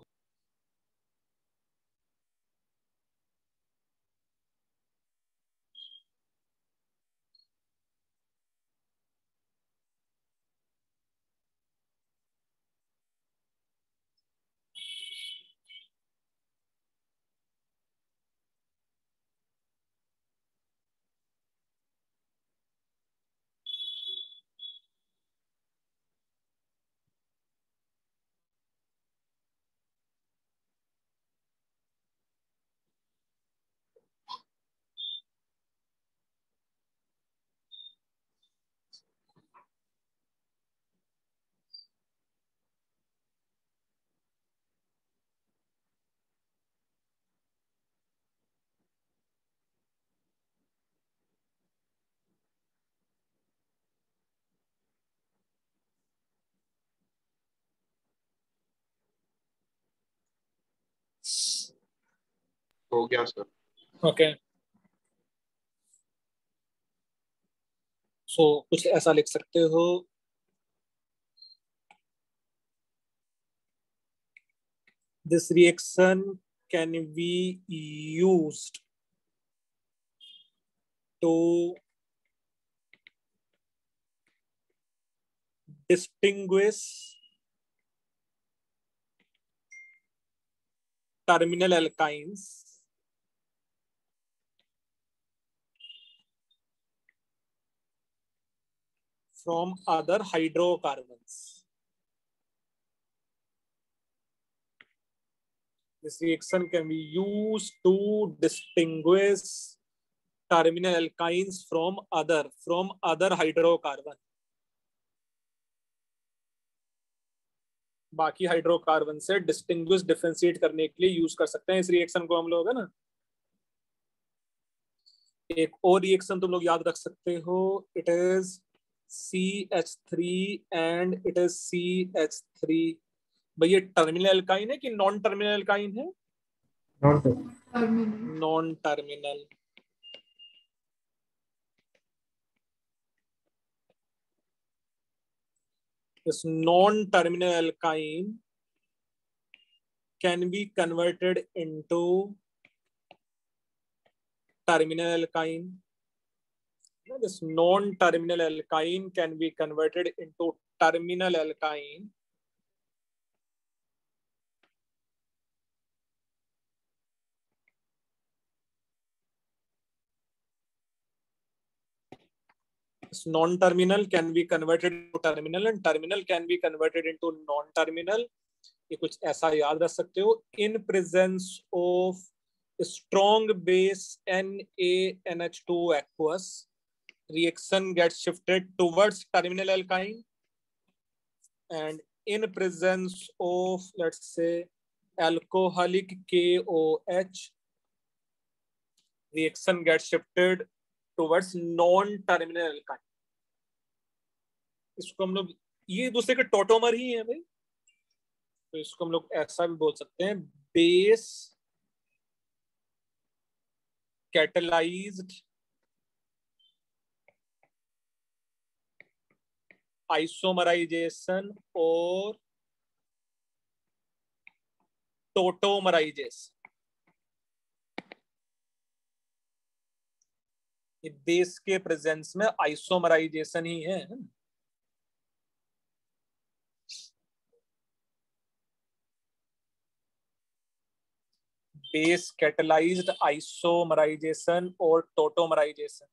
हो गया सर ओके सो कुछ ऐसा लिख सकते हो? This reaction can be use to distinguish terminal alkynes from other hydrocarbons. This reaction can be used to distinguish terminal alkynes from other from other hydrocarbon. बाकी हाइड्रोकार्बन से distinguish differentiate करने के लिए यूज़ कर सकते हैं इस रिएक्शन को हम लोग है ना एक और रिएक्शन तुम लोग याद रख सकते हो it is C H three and it is C H three भाई ये टर्मिनल एल्काइन है कि नॉन टर्मिनल एल्काइन है? Non terminal this non-terminal alkyne can be converted into terminal alkyne. This non-terminal alkyne can be converted into terminal alkyne non-terminal can be converted to terminal and terminal can be converted into non-terminal. ये कुछ ऐसा याद रख सकते हो in presence of strong base NaNH2 aqueous reaction gets shifted towards terminal alkyne and in presence of let's say alcoholic KOH reaction gets shifted towards non terminal alkyne इसको हम लोग ये दूसरे के टोटोमर ही है भाई तो इसको हम लोग ऐसा भी बोल सकते हैं बेस कैटलाइज्ड आइसोमराइजेशन और टोटोमराइजेशन बेस के प्रेजेंस में आइसोमराइजेशन ही है। बेस कैटलाइज्ड आइसोमराइजेशन और टोटोमराइजेशन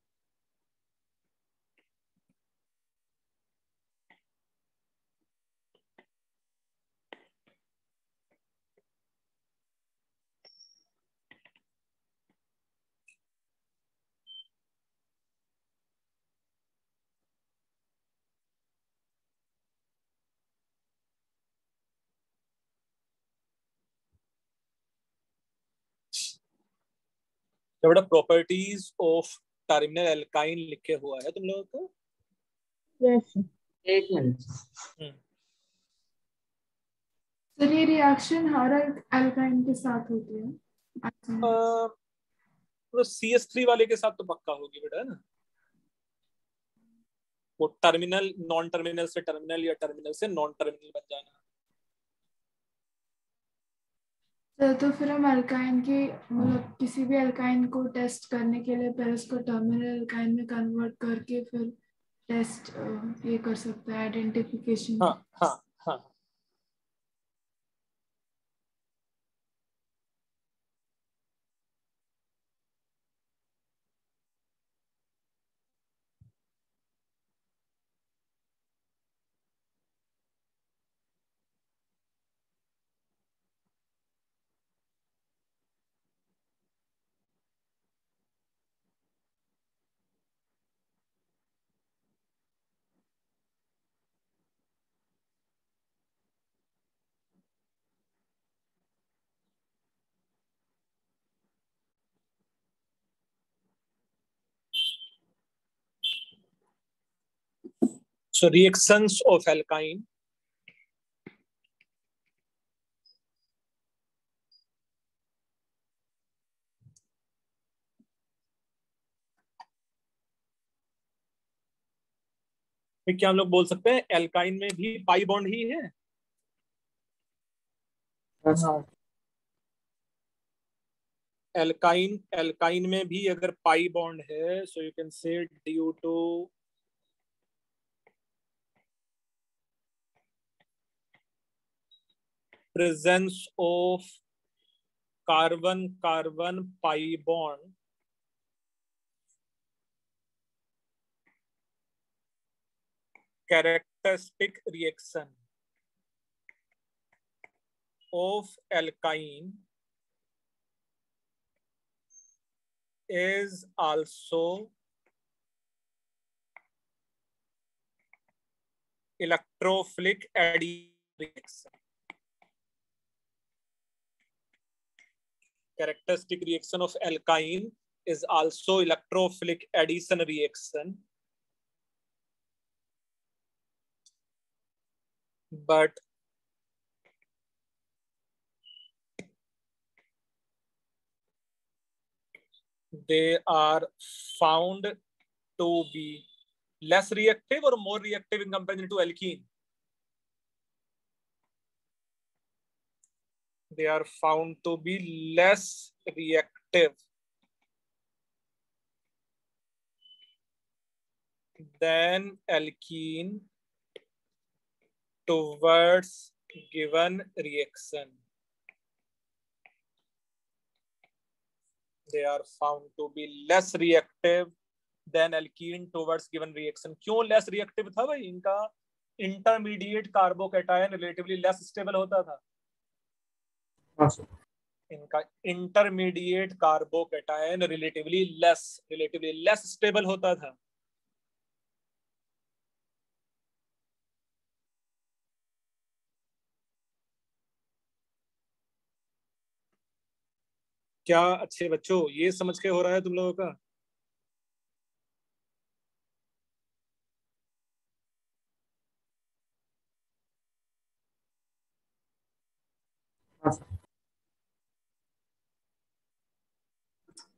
बड़ा प्रॉपर्टीज़ ऑफ़ टर्मिनल एल्काइन लिखे हुआ है तुम लोगों को? Yes. एक मिनट। सर ये रिएक्शन हर एल्काइन के साथ होती है। तो सी एस थ्री वाले के साथ तो पक्का होगी बेटा है ना? वो टर्मिनल नॉन टर्मिनल से टर्मिनल या टर्मिनल से नॉन टर्मिनल बन जाना सर तो फिर हम अल्काइन की मतलब किसी भी अल्काइन को टेस्ट करने के लिए पहले उसको टर्मिनल अल्काइन में कन्वर्ट करके फिर टेस्ट ये कर सकते हैं आइडेंटिफिकेशन हाँ हाँ। So reactions of alkyne. क्या हम लोग बोल सकते हैं? एल्काइन में भी पाई बॉन्ड ही है? हाँ। एल्काइन एल्काइन में भी अगर पाई बॉन्ड है so you can say due to presence of carbon carbon pi bond characteristic reaction of alkyne is also electrophilic addition Characteristic reaction of alkyne is also electrophilic addition reaction. But they are found to be less reactive or more reactive in comparison to alkene. They are found to be less reactive than alkene towards given reaction. They are found to be less reactive than alkene towards given reaction. क्यों less reactive था भाई इनका intermediate carbocation relatively less stable हाँ sir इनका intermediate carbocation relatively less relatively less stable होता था। क्या अच्छे बच्चों ये समझ के हो रहा है तुम लोगों का? हाँ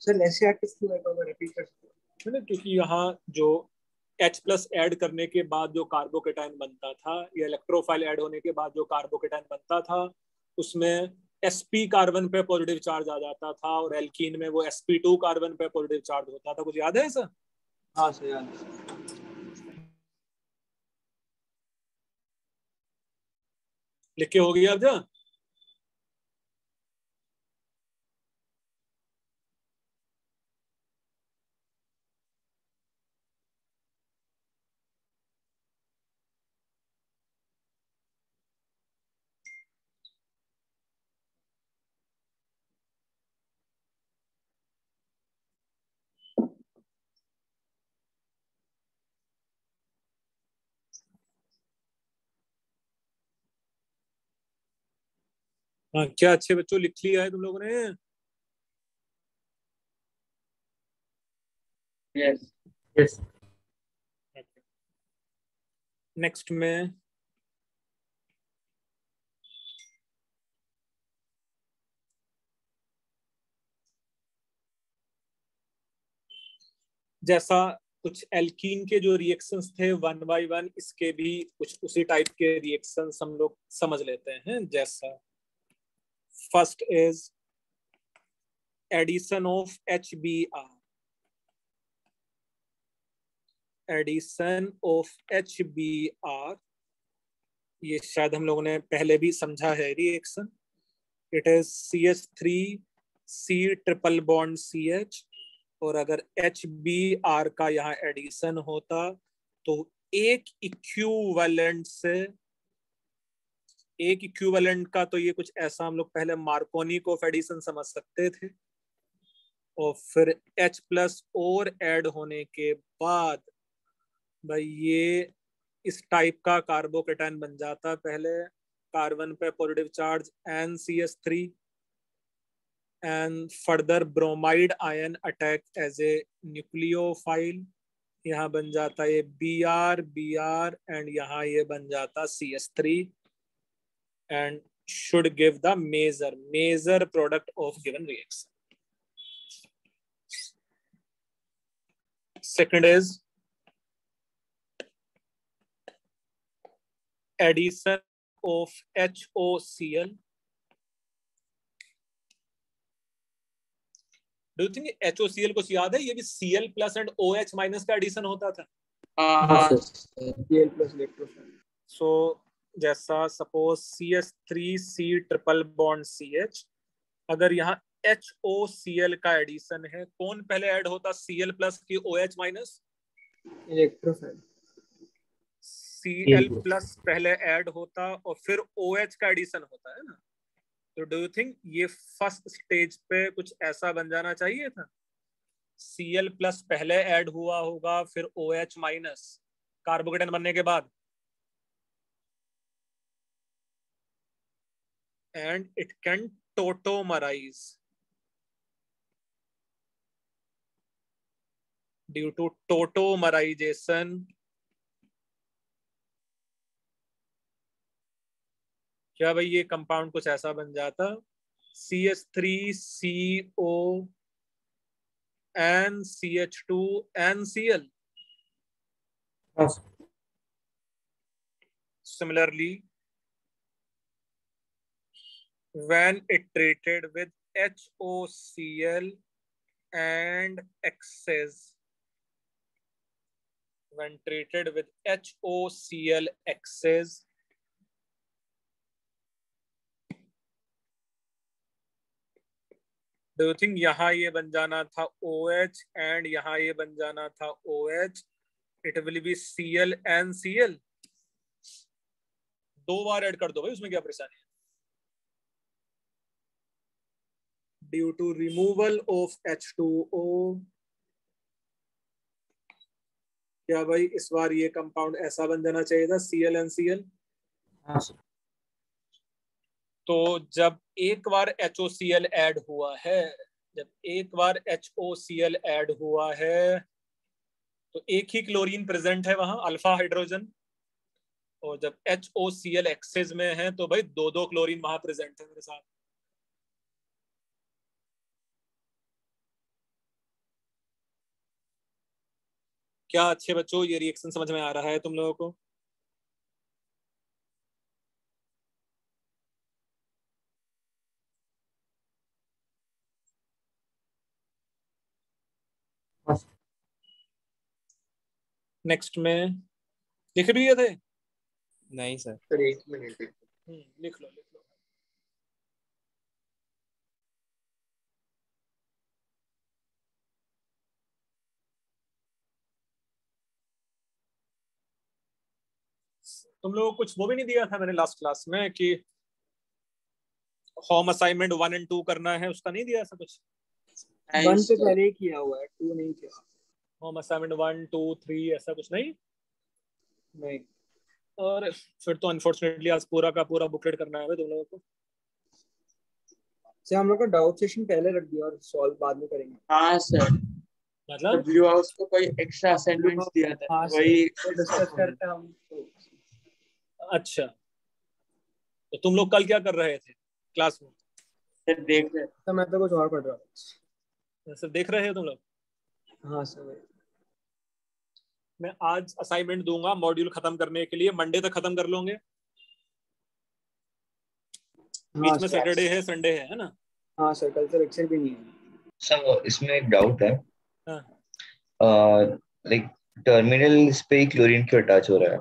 सर सर ऐसे आर्टिस्ट क्यों एक बार रिपीट कर सकते हो? क्योंकि यहाँ जो H प्लस ऐड करने के बाद जो कार्बोकेटाइन बनता था या इलेक्ट्रोफाइल ऐड होने के बाद जो कार्बोकेटाइन बनता था उसमें sp कार्बन पे पॉजिटिव चार्ज आ जाता था और एल्कीन में वो sp2 कार्बन पे पॉजिटिव चार्ज होता था। कुछ याद है ऐसा? हाँ सर याद लिख के हो गया अब जा हाँ क्या अच्छे बच्चों लिख लिया है तुम लोगों ने? यस यस नेक्स्ट में। जैसा कुछ एल्कीन के जो रिएक्शंस थे वन बाय वन इसके भी कुछ उसी टाइप के रिएक्शंस हम लोग समझ लेते हैं जैसा। H B R addition of H B R ये शायद हम लोगों ने पहले भी समझा है reaction it is C H three C triple bond C H और अगर एच बी आर का यहाँ एडिशन होता तो एक इक्विवेलेंट से एक इक्विवेलेंट का तो ये कुछ ऐसा हम लोग पहले मार्कोनी को एडिशन समझ सकते थे। और फिर H प्लस और ऐड होने के बाद, भाई ये इस टाइप का कार्बोकेटाइन बन जाता पहले कार्बन पे positive charge N C S three and further bromide ion attack as a nucleophile यहाँ बन जाता ये B R B R and यहाँ ये बन जाता C S three and should give the major major product of given reaction second is addition of HOCl. Do you think HOCl कुछ याद है ये भी Cl plus and OH minus का एडिशन होता था हाँ Cl plus electrophile. सो जैसा suppose C H three C triple bond C H अगर यहाँ एच ओ सी एल का एडिशन है कौन पहले ऐड होता? सी एल प्लस की O H minus Electrophile. C L plus पहले ऐड होता और फिर ओ एच का एडिशन होता है ना? तो डू यू थिंक ये फ़र्स्ट स्टेज पे कुछ ऐसा बन जाना चाहिए था? सी एल प्लस पहले ऐड हुआ होगा फिर ओ एच माइनस कार्बोकेटन बनने के बाद। and it can tautomerize due to tautomerization क्या भाई ये कंपाउंड कुछ ऐसा बन जाता? C H three C O N C H two N C L similarly when it treated with HOCl and X's when treated with HOCl X's do you think यहाँ ये बन जाना था OH and यहाँ ये बन जाना था OH it will be Cl and Cl दो बार ऐड कर दो भाई उसमें क्या परेशानी है due to removal of H2O क्या भाई, इस बार ये कंपाउंड ऐसा बन जाना चाहिए था Cl एन Cl हाँ सर। तो जब एक बार HOCl ऐड हुआ है, जब एक बार HOCl ऐड हुआ है तो एक ही क्लोरीन प्रेजेंट है वहाँ अल्फ़ा हाइड्रोजन और जब H O C L excess में है तो भाई दो दो क्लोरीन वहाँ प्रेजेंट है मेरे साथ। क्या अच्छे बच्चों ये रिएक्शन समझ में आ रहा है तुम लोगों को? नेक्स्ट में लिख भी थे? नहीं सर सर एक मिनट हम्म, लिख लो लिख तुम लोगों को कुछ वो भी नहीं दिया था मैंने लास्ट क्लास में कि home assignment one and two करना है उसका नहीं दिया था कुछ? वन पे पहले किया हुआ है टू नहीं किया। Home assignment one two three ऐसा कुछ नहीं? नहीं। और फिर तो अनफॉर्चुनेटली आज पूरा का पूरा बुकलेट करना है तुम लोगों को। से हम लोग का डाउट सेशन पहले रख दिया और सॉल्व बाद में करेंगे। हाँ सर मतलब? ब्लू हाउस को कोई एक्स्ट्रा असाइनमेंट्स दिया था हाँ, वही तो डिस्कस करते हैं हम तो अच्छा। तो तुम लोग कल क्या कर रहे थे क्लास में? सर देख रहे तो मैं तो कुछ और पढ़ रहा हूँ। सिर्फ़ देख रहे हो तुम लोग? हाँ सर मैं आज असाइनमेंट दूँगा मॉड्यूल खत्म करने के लिए। मंडे तक खत्म कर लोगे? बीच में सैटरडे है संडे है है ना? हाँ सर कल से लेक्चर भी नहीं है। सर इसमें एक डाउट है। हाँ। लाइक टर्मिनल इस पे क्लोरीन क्यों अटैच हो रहा है?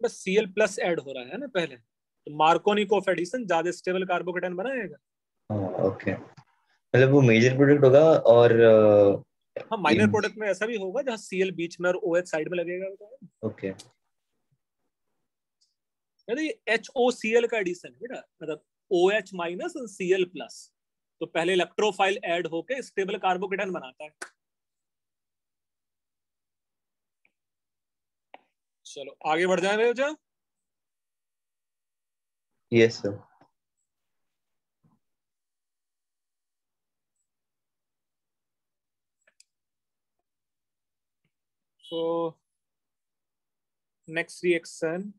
बस Cl प्लस ऐड हो रहा है ना पहले? तो मार्कोनिक ऑफ़ एडिशन ज़्यादा स्टेबल कार्बोकेटन बनाएगा। हाँ ओके मतलब वो मेजर प्रोडक्ट होगा और हाँ माइनर। प्रोडक्ट में ऐसा भी होगा जहाँ Cl बीच में और OH साइड में लगेगा। ओके यानी HOCl का एडिशन है बेटा। मतलब OH माइनस और Cl प्लस तो पहले इलेक्ट्रोफाइल ऐड होके स्टेबल कार्बोकेटन बनाता है। चलो आगे बढ़ जाए भैया yes sir so next reaction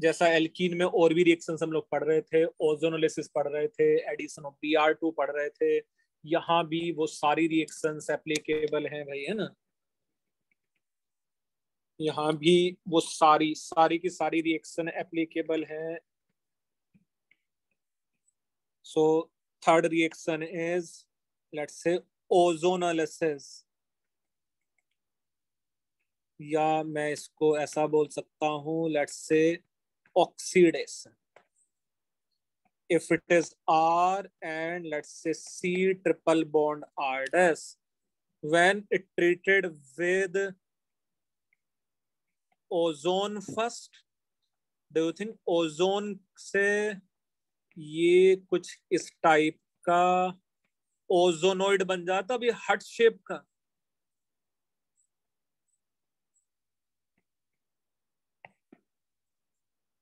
जैसा एल्कीन में और भी रिएक्शन हम लोग पढ़ रहे थे ओजोनोलिसिस पढ़ रहे थे addition of B R two पढ़ रहे थे यहाँ भी वो सारी रिएक्शंस एप्लीकेबल हैं भाई है ना? यहाँ भी वो सारी सारी की सारी रिएक्शन एप्लीकेबल है। So third reaction is let's say ozonolysis या मैं इसको ऐसा बोल सकता हूँ let's say oxidation if it is R and let's say C triple bond R dash, when it treated with ozone first do you think ozone से ये कुछ इस टाइप का ओजोनोइड बन जाता अभी हट शेप का?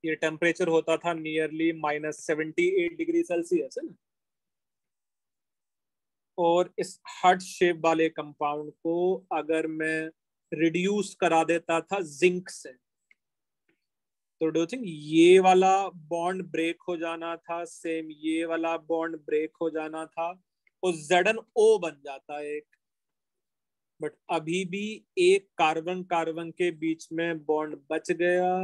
ये टेम्परेचर होता था nearly minus seventy eight degree Celsius है ना? और इस हट शेप वाले कंपाउंड को अगर मैं रिड्यूस करा देता था जिंक से। तो डू थिंक ये वाला बॉन्ड ब्रेक हो जाना था सेम ये वाला बॉन्ड ब्रेक हो जाना था और जेड एन ओ बन जाता एक। बट अभी भी एक कार्बन कार्बन के बीच में बॉन्ड बच गया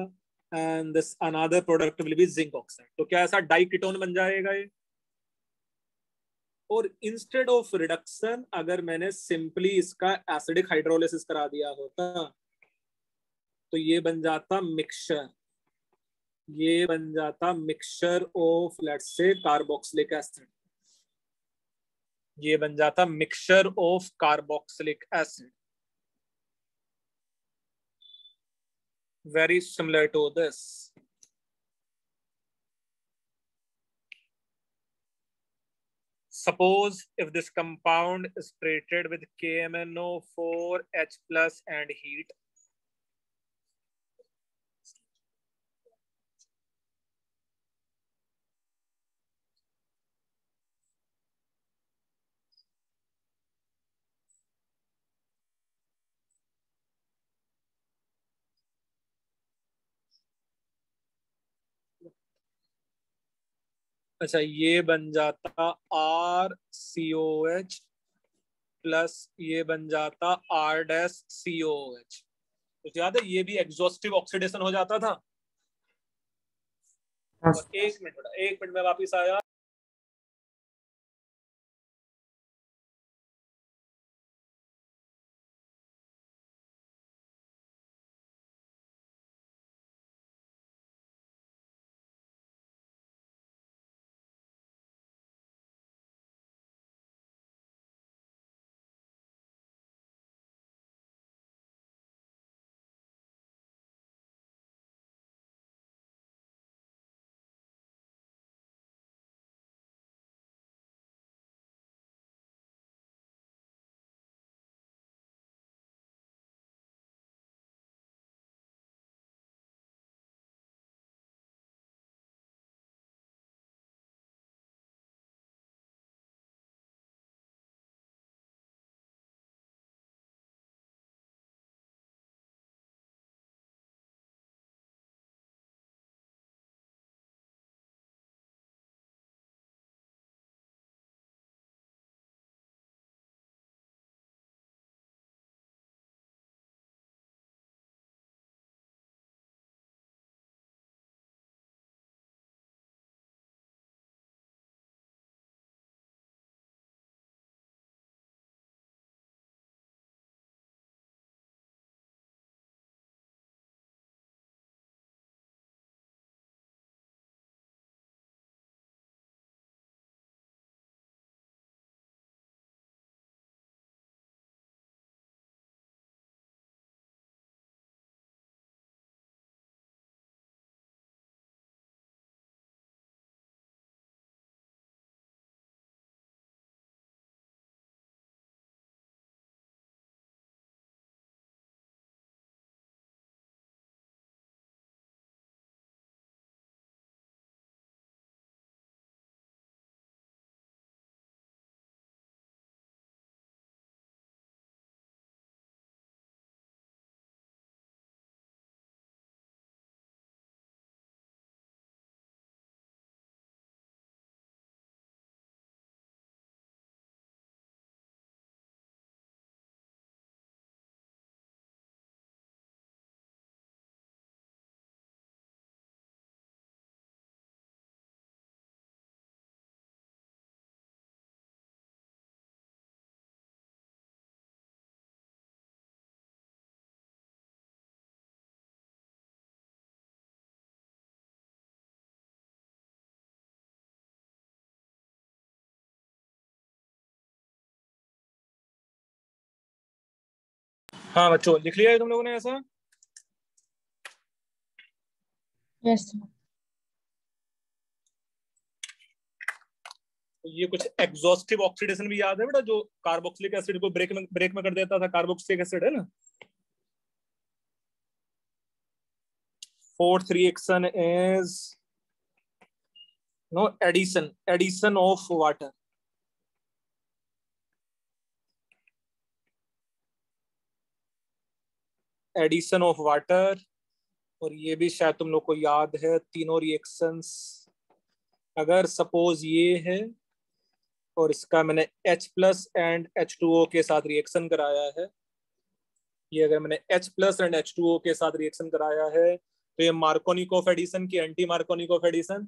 and this another product will be zinc oxide तो क्या ऐसा डाइकिटोन बन जाएगा ये? और इंस्टेड ऑफ़ रिडक्शन अगर मैंने सिंपली इसका एसिडिक हाइड्रोलिसिस करा दिया होता तो ये बन जाता मिक्सचर ये बन जाता mixture of let's say carboxylic acid ये बन जाता mixture of carboxylic acid very similar to this. Suppose if this compound is treated with KMNO4, H plus and heat, अच्छा ये बन जाता R C O H plus ये बन जाता R dash C O H तो याद है ये भी एग्जॉस्टिव ऑक्सीडेशन हो जाता था। और एक मिनट एक मिनट में वापिस आया। हाँ बच्चों लिख लिया है तुम लोगों ने ऐसा? Yes. ये कुछ एग्जॉस्टिव ऑक्सीडेशन भी याद है बेटा जो कार्बोक्सिलिक एसिड को ब्रेक में ब्रेक में कर देता था कार्बोक्सिलिक एसिड है ना? Fourth reaction is no addition addition of water. Addition of water, और ये भी शायद तुम लोग को याद है, तीनों रिएक्शंस अगर सपोज़ ये है, और इसका मैंने H plus and H two O के साथ रिएक्शन कराया है, ये अगर मैंने H plus and H two O के साथ रिएक्शन कराया है तो ये मार्कोनिक ऑफ़ एडिशन की एंटी मार्कोनिक ऑफ़ एडिशन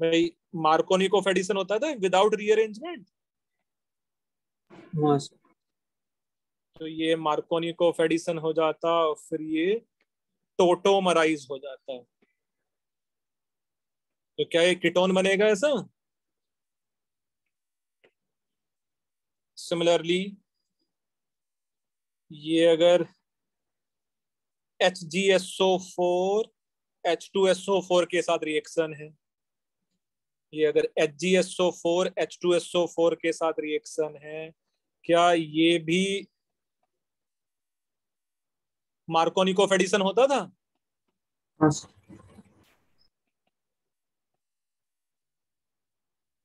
भाई मार्कोनिक ऑफ़ एडिशन होता था विदाउट रीअरेंजमेंट तो ये मार्कोनिक ऑफ़ एडिशन हो जाता और फिर ये टोटोमराइज हो जाता। है तो क्या ये कीटोन बनेगा ऐसा? सिमिलरली ये अगर H G S O four H two S O four के साथ रिएक्शन है। ये अगर H G S O four H two S O four के साथ रिएक्शन है क्या ये भी मार्कोनिक ऑफ़ एडिशन होता था? हाँ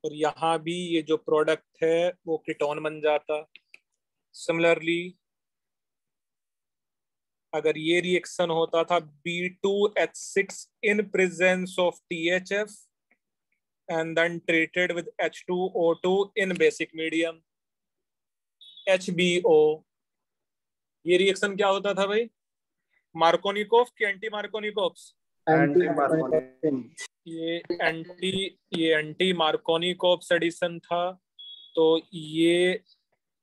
और यहाँ भी ये जो प्रोडक्ट है वो कीटोन बन जाता। सिमिलरली अगर ये रिएक्शन होता था B2H6 in presence of THF and then treated with H2O2 in basic medium HBO ये रिएक्शन क्या होता था भाई? मार्कोनिकोफ की एंटी मार्कोनिकोफ ये एंटी ये एंटी मार्कोनिकोफ एडिशन था तो ये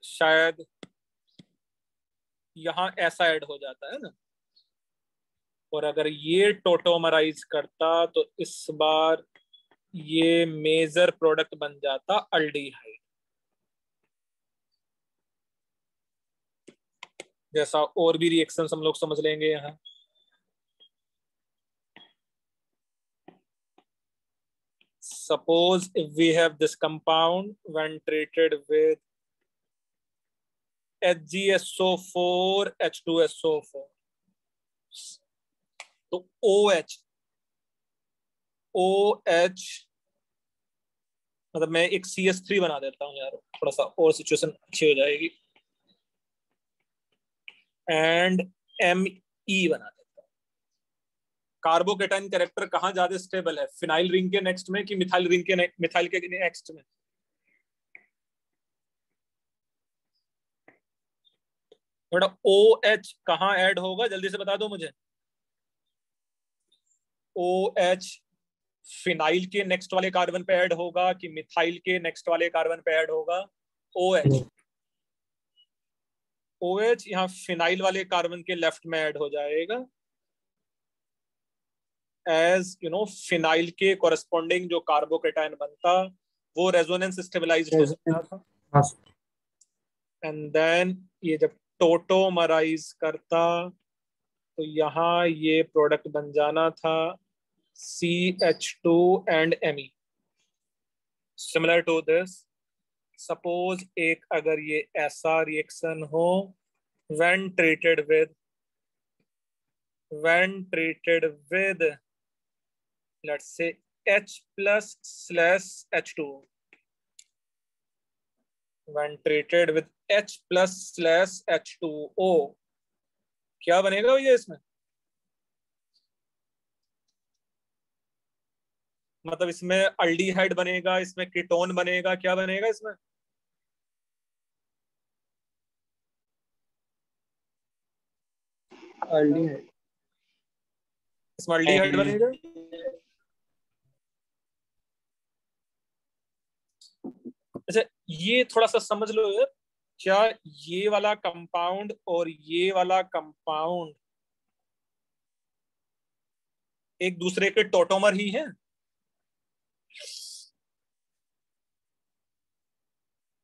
शायद यहाँ ऐसा ऐड हो जाता है ना? और अगर ये टोटोमराइज करता तो इस बार ये मेजर प्रोडक्ट बन जाता अल्डीहाइड जैसा और भी रिएक्शन हम लोग समझ लेंगे यहाँ। Suppose if we have this compound when treated with H G S O four H two S O four तो ओ एच ओ एच मतलब मैं एक सी एस थ्री बना देता हूँ यार, थोड़ा सा और सिचुएशन अच्छी हो जाएगी। एंड एम ई बना देता हूँ। कार्बोकेटाइन कैरेक्टर कहाँ ज़्यादा स्टेबल है? फिनाइल रिंग के नेक्स्ट में कि मिथाइल रिंग के मिथाइल के नेक्स्ट में? थोड़ा ओ एच कहाँ ऐड होगा? जल्दी से बता दो मुझे। ओ एच फिनाइल के नेक्स्ट वाले कार्बन पे ऐड होगा कि मिथाइल के नेक्स्ट वाले कार्बन पे ऐड होगा? ओ एच ओ एच यहाँ फिनाइल वाले कार्बन के लेफ़्ट में ऐड हो जाएगा। एज यू नो फिनाइल के कोरस्पॉन्डिंग जो कार्बोकेटाइन बनता वो रेजोनेंस स्टेबलाइज हो सकता था हाँ एंड देन ये जब टोटोमराइज करता तो यहाँ ये प्रोडक्ट बन जाना था C H two and M E similar to this suppose एक अगर ये ऐसा रिएक्शन हो when treated with when treated with let say H plus slash H two when treated with H plus slash H two O क्या बनेगा भैया इसमें? मतलब इसमें अल्डीहाइड बनेगा, इसमें कीटोन बनेगा, क्या बनेगा इसमें? बनेगा अच्छा ये थोड़ा सा समझ लो यार। क्या ये वाला कंपाउंड और ये वाला कंपाउंड एक दूसरे के टोटोमर ही हैं?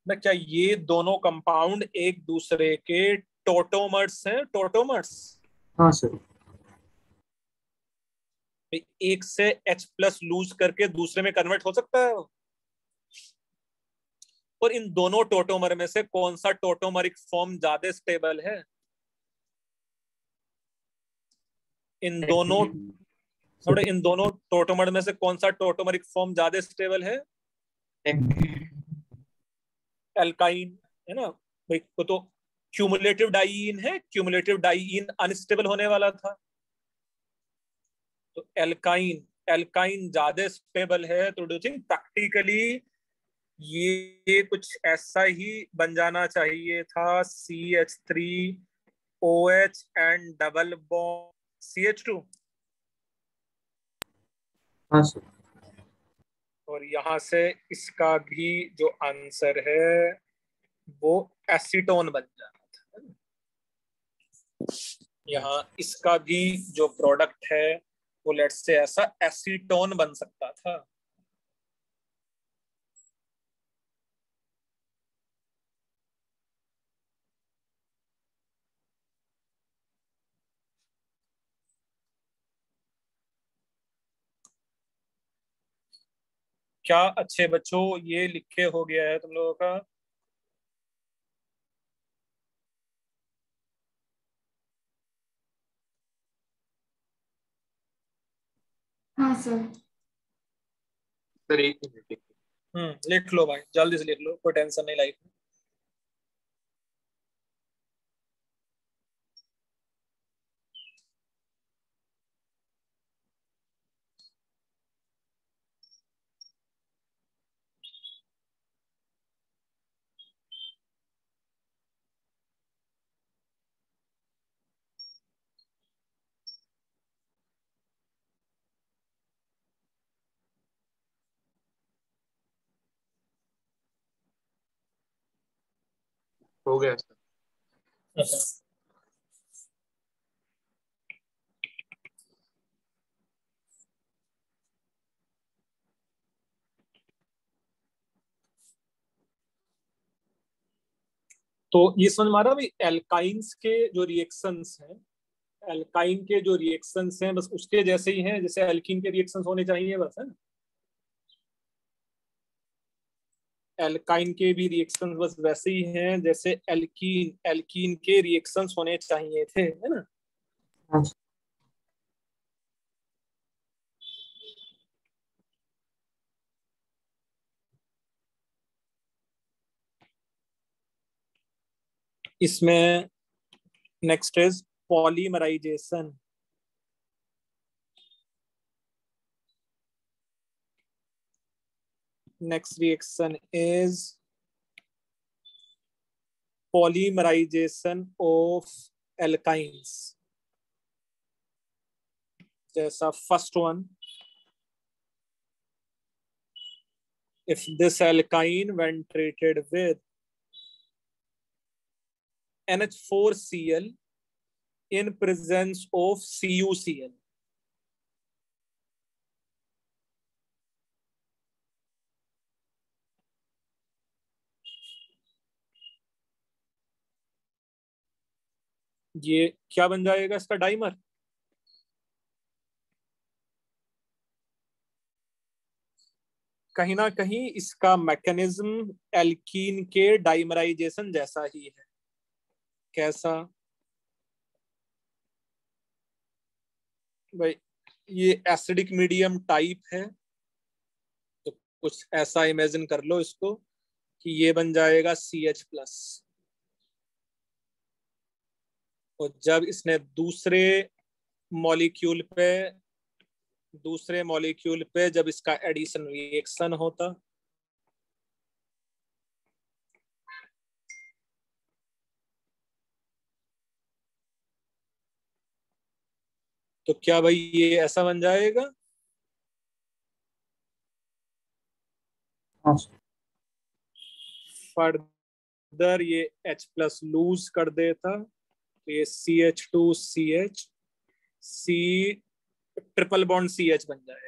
मैं क्या ये दोनों कंपाउंड एक दूसरे के टोटोमर्स हैं? टोटोमर्स? हाँ सर। एक से H प्लस लूज करके दूसरे में कन्वर्ट हो सकता है? और इन दोनों टोटोमर में से कौन सा टोटोमरिक फॉर्म ज़्यादा स्टेबल है? इन दोनों थोड़े इन दोनों टोटोमर में से कौन सा टोटोमरिक फॉर्म ज़्यादा स्टेबल है? एल्काइन है ना? भाई को तो क्यूमुलेटिव डाइन है क्यूमुलेटिव डाइन अनस्टेबल होने वाला था। तो एल्काइन एल्काइन ज़्यादा स्टेबल है तो डू थिंक प्रैक्टिकली ये कुछ ऐसा ही बन जाना चाहिए था C H three O H and double bond C H two और यहाँ से इसका भी जो आंसर है वो एसीटोन बन था यहाँ इसका भी जो प्रोडक्ट है, वो लेट से ऐसा एसीटोन बन सकता था। क्या अच्छे बच्चों, ये लिखे हो गया है तुम लोगों का? हाँ सर सर एक मिनट हम्म लिख लो भाई जल्दी से लिख लो कोई टेंशन नहीं लाइफ में। हो गया सर तो ये समझ मारा भाई एल्काइंस के जो रिएक्शंस हैं एल्काइन के जो रिएक्शंस हैं, बस उसके जैसे ही हैं, जैसे एल्किन के रिएक्शंस होने चाहिए बस, है ना? एल्काइन के भी रिएक्शंस बस वैसे ही हैं जैसे एल्कीन एल्कीन के रिएक्शंस होने चाहिए थे है ना? हाँ इसमें next is polymerization next reaction is polymerization of alkynes. जैसा first one. If this alkyne when treated with NH4Cl in presence of CuCl ये क्या बन जाएगा इसका डाइमर? कहीं ना कहीं इसका मैकेनिज्म एल्कीन के डाइमराइजेशन जैसा ही है। कैसा? भाई, ये एसिडिक मीडियम टाइप है तो कुछ ऐसा इमेजिन कर लो इसको कि ये बन जाएगा सी एच प्लस और जब इसने दूसरे मॉलिक्यूल पे दूसरे मॉलिक्यूल पे जब इसका एडिशन रिएक्शन होता तो क्या भाई ये ऐसा बन जाएगा? हाँ। फर्दर ये H प्लस लूज कर देता। तो ये C H two C H C triple bond C H बन जाएगा।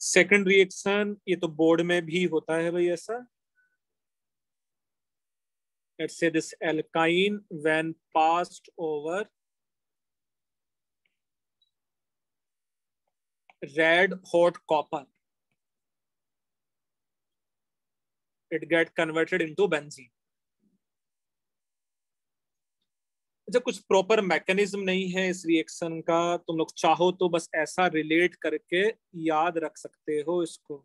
सेकेंड रिएक्शन ये तो बोर्ड में भी होता है भाई ऐसा। Let's say this alkyne when passed over red hot copper it get converted into benzene जब कुछ प्रॉपर मैकेनिज्म नहीं है इस रिएक्शन का तुम लोग चाहो तो बस ऐसा रिलेट करके याद रख सकते हो इसको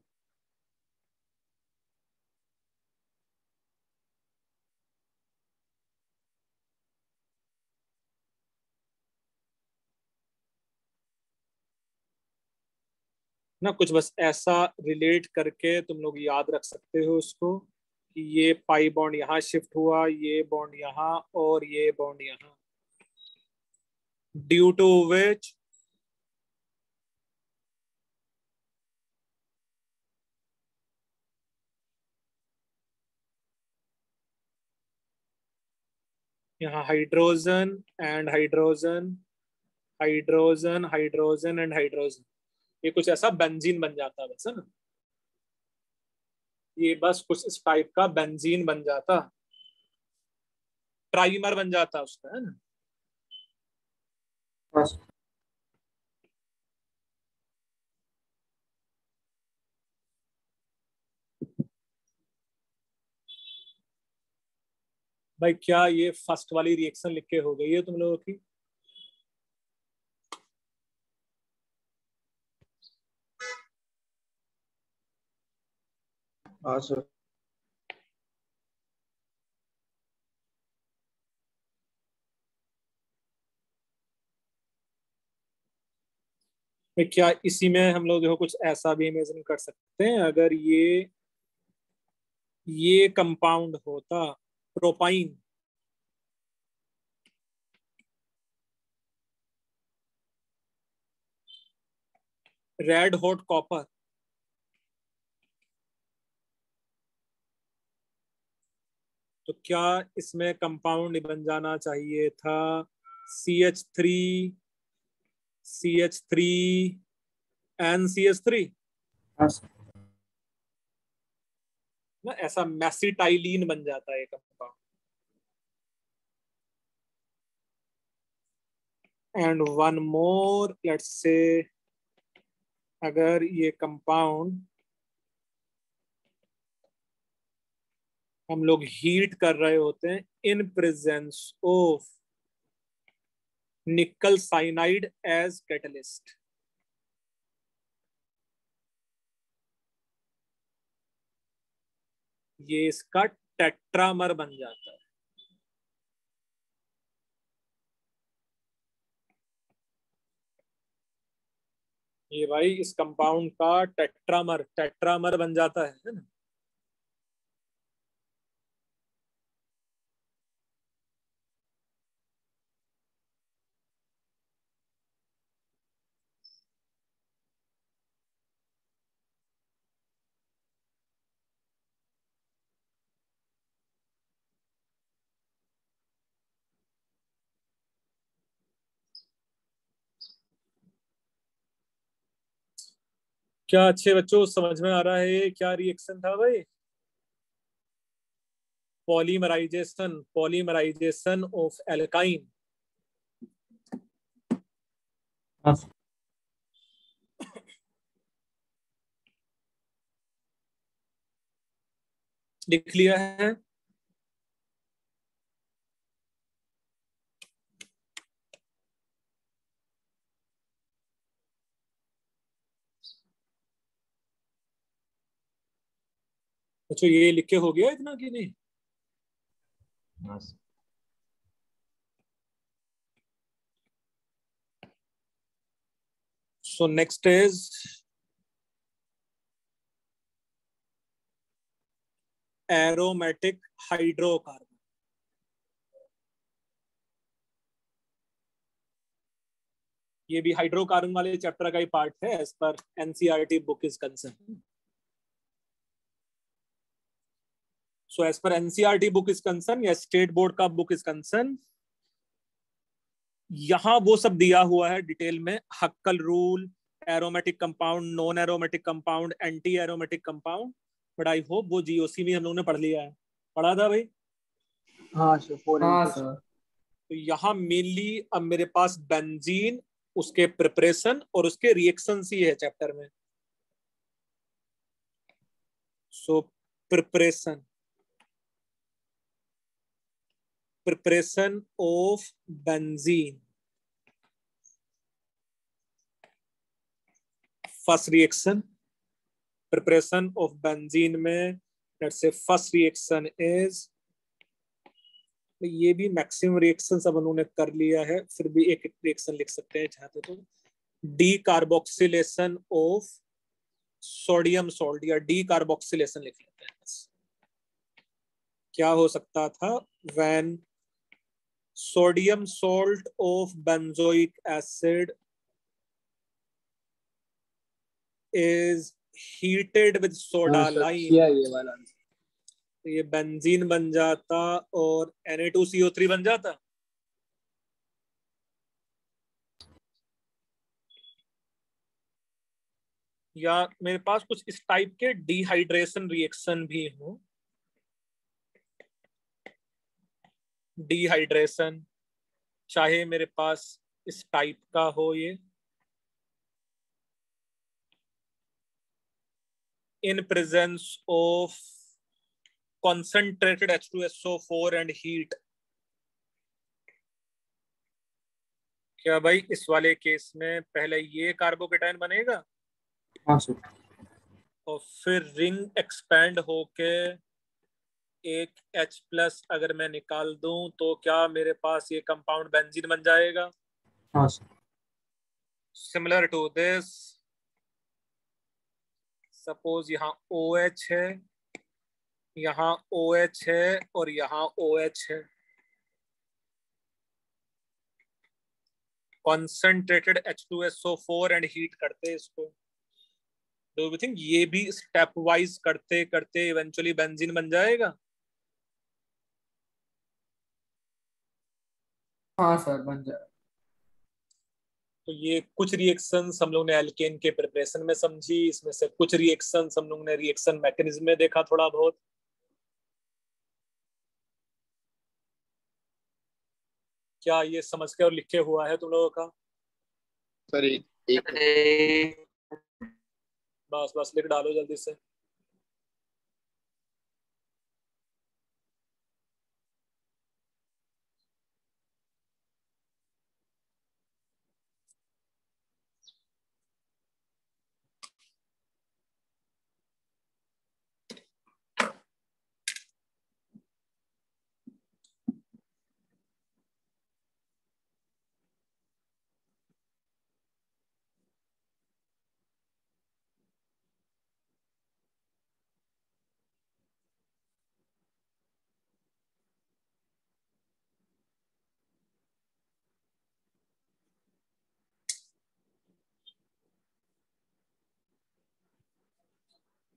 ना, कुछ बस ऐसा रिलेट करके तुम लोग याद रख सकते हो उसको कि ये पाई बॉन्ड यहाँ शिफ्ट हुआ, ये बॉन्ड यहाँ और ये बॉन्ड यहाँ। ड्यू टू विच यहाँ hydrogen and hydrogen hydrogen hydrogen and hydrogen ये कुछ ऐसा बेंजीन बन जाता है ना? ये बस कुछ इस टाइप का बेंजीन बन जाता। ट्राइमर बन जाता उसका, है ना? भाई, क्या ये फ़र्स्ट वाली रिएक्शन लिख के हो गई है तुम लोगों की? हाँ सर क्या इसी में हम लोग देखो कुछ ऐसा भी इमेजिन कर सकते हैं? अगर ये ये कंपाउंड होता प्रोपाइन रेड हॉट कॉपर तो क्या इसमें कंपाउंड बन जाना चाहिए था? C H three C H three N C H three ना ऐसा मैसिटाइलिन बन जाता है compound and one more let's say अगर ये कंपाउंड हम लोग हीट कर रहे होते हैं in presence of nickel cyanide as catalyst ये इसका टेट्रामर बन जाता है। ये भाई इस कंपाउंड का टेट्रामर टेट्रामर बन जाता है ना? क्या अच्छे बच्चों समझ में आ रहा है? क्या रिएक्शन था भाई? पॉलीमराइजेशन पॉलीमराइजेशन ऑफ़ एल्काइन लिख लिया है? अच्छा ये लिख के हो गया इतना कि नहीं? हाँ so next is aromatic hydrocarbon. ये भी हाइड्रोकार्बन वाले चैप्टर का ही पार्ट है as per NCERT book is concern so as per NCERT book is concern या स्टेट बोर्ड का बुक इज़ कंसर्न यहाँ वो सब दिया हुआ है डिटेल में Huckel rule aromatic compound non aromatic compound anti aromatic compound but I hope वो जीओसी में हम लोगों ने पढ़ लिया है। पढ़ा था भाई? हाँ सर हाँ सर तो यहाँ मेनली अब मेरे पास बेंजीन उसके प्रिपरेशन और उसके रिएक्शन ही है चैप्टर में। So so, preparation preparation of benzene first reaction preparation of benzene में let's say first reaction is ये भी मैक्सिमम रिएक्शन सब उन्होंने कर लिया है, फिर भी एक रिएक्शन लिख सकते हैं चाहते तो। Decarboxylation of sodium salt या डी कार्बोक्सिलेशन लिख लेते हैं। क्या हो सकता था? When sodium salt of benzoic acid is heated with soda हाँ, lime. किया ये वाला तो ये बेंजीन बन जाता और Na2CO3 बन जाता? या मेरे पास कुछ इस टाइप के डिहाइड्रेशन रिएक्शन भी हो? डिहाइड्रेशन चाहे मेरे पास इस टाइप का हो ये। In presence of concentrated H2SO4 and heat क्या भाई इस वाले केस में पहले ये कार्बोकेटाइन बनेगा? हाँ सर और फिर रिंग एक्सपेंड होके एक H प्लस अगर मैं निकाल दूँ तो क्या मेरे पास ये कंपाउंड बेंजीन बन जाएगा? हाँ सिमिलर टू दिस सपोज़ यहाँ ओ एच है यहाँ ओ एच है और यहाँ ओ एच है। Concentrated H two S O four and heat करते हैं इसको। डू यू थिंक ये भी स्टेप वाइज करते करते इवेंचुअली बेंजीन बन जाएगा? हाँ सर बन जाए। तो ये कुछ रिएक्शंस हम लोग ने एल्केन के प्रिपरेशन में समझी इसमें से कुछ रिएक्शंस हम लोग ने रिएक्शन मैकेनिज्म में देखा थोड़ा बहुत। क्या ये समझ के और लिखे हुआ है तुम लोगों का? सर एक एक बस बस लिख डालो जल्दी से।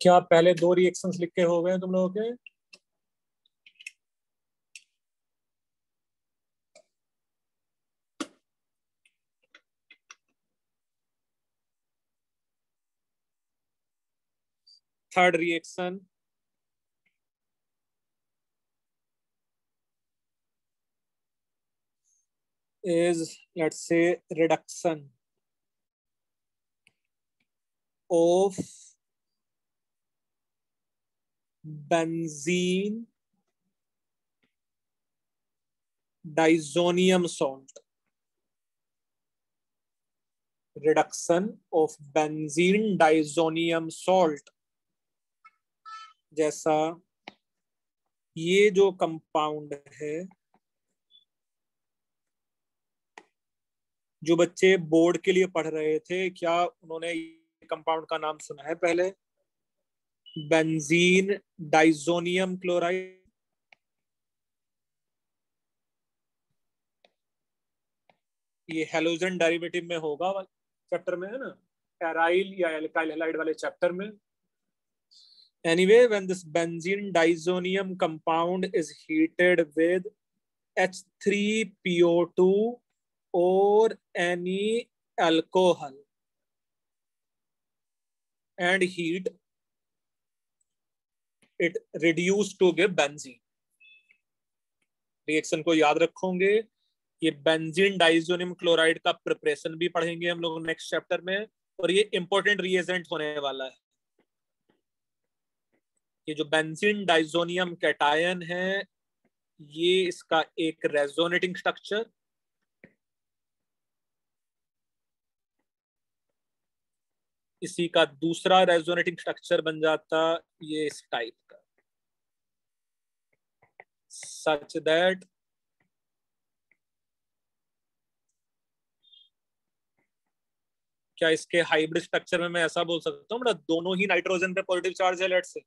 क्या पहले दो रिएक्शन लिख के हो गए तुम लोगों के? Third reaction is, let's say, reduction of benzene disonium salt reduction of benzene disonium salt जैसा ये जो कंपाउंड है जो बच्चे बोर्ड के लिए पढ़ रहे थे क्या उन्होंने कंपाउंड का नाम सुना है पहले बेंजीन डाइजोनियम क्लोराइड ये हेलोजन डेरिवेटिव में होगा चैप्टर में, है ना? एराइल या एल्काइल हेलाइड वाले चैप्टर में। Anyway when this benzene diazonium compound is heated with H3PO2 और any alcohol and heat it reduced to give benzene. Reaction को याद रखोगे, ये बेंजीन डाइजोनियम क्लोराइड का प्रिपरेशन भी पढ़ेंगे हम लोग नेक्स्ट चैप्टर में, और ये इंपॉर्टेंट रिएजेंट होने वाला है। ये जो बेंजीन डाइजोनियम कैटायन है, ये इसका एक रेजोनेटिंग स्ट्रक्चर इसी का दूसरा रेजोनेटिंग स्ट्रक्चर बन जाता ये इस टाइप सच दैट क्या इसके हाइब्रिड स्ट्रक्चर में मैं ऐसा बोल सकता हूँ बड़ा दोनों ही नाइट्रोजन पे पॉजिटिव चार्ज है लेट से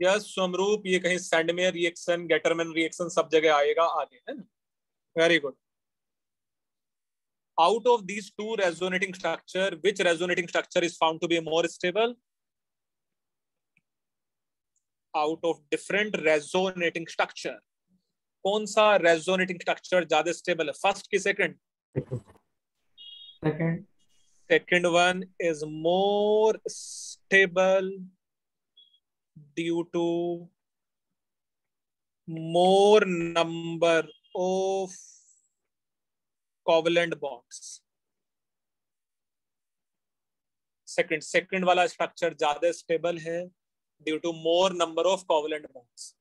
यस स्वमरूप ये कहीं सैंडमेयर रिएक्शन गेटरमैन रिएक्शन सब जगह आएगा आगे, है ना? Very good out of these two resonating structure, which resonating structure is found to be more stable? Out of different resonating structure कौन सा रेजोनेटिंग स्ट्रक्चर ज़्यादा स्टेबल है? फ़र्स्ट की second second second one is more stable due to more number of covalent bonds second second वाला structure ज़्यादा stable है। Due to more number of covalent bonds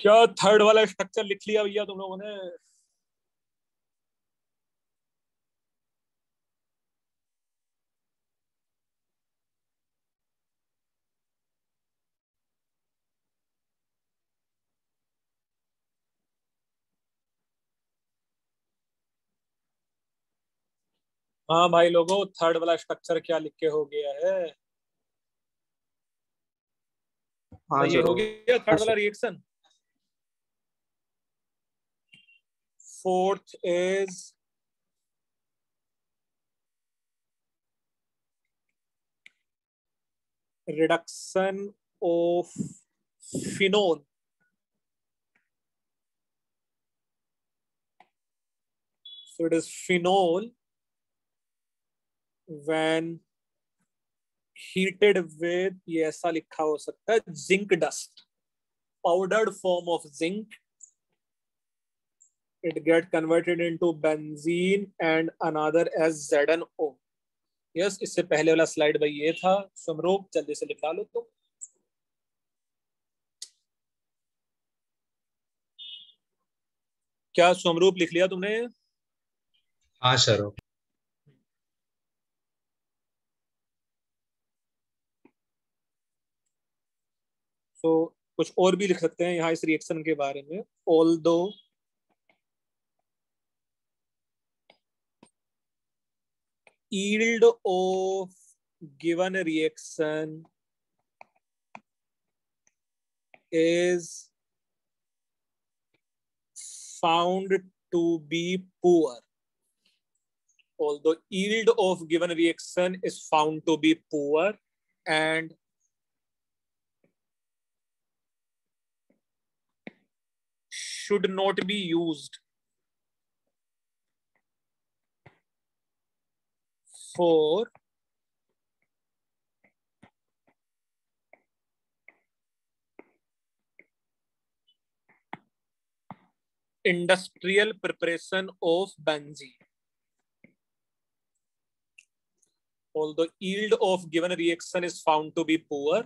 क्या third वाला स्ट्रक्चर लिख लिया भैया तुम लोगों ने हाँ भाई लोगों थर्ड वाला स्ट्रक्चर क्या लिख के हो गया है? हाँ ये हो गया थर्ड वाला reaction fourth is reduction of phenol. So it is phenol when heated with ये ऐसा लिखा हो सकता है zinc dust powdered form of zinc it get converted into benzene and another as Z N O yes इससे पहले वाला slide भाई ये था सुमरूप जल्दी से लिखा लो तुम क्या स्वरूप लिख लिया तुमने? हाँ सर तो कुछ और भी लिख सकते हैं यहाँ इस रिएक्शन के बारे में। Although of given reaction is found to be poor although yield of given reaction is found to be poor and should not be used for industrial preparation of benzene. Although yield of given reaction is found to be poor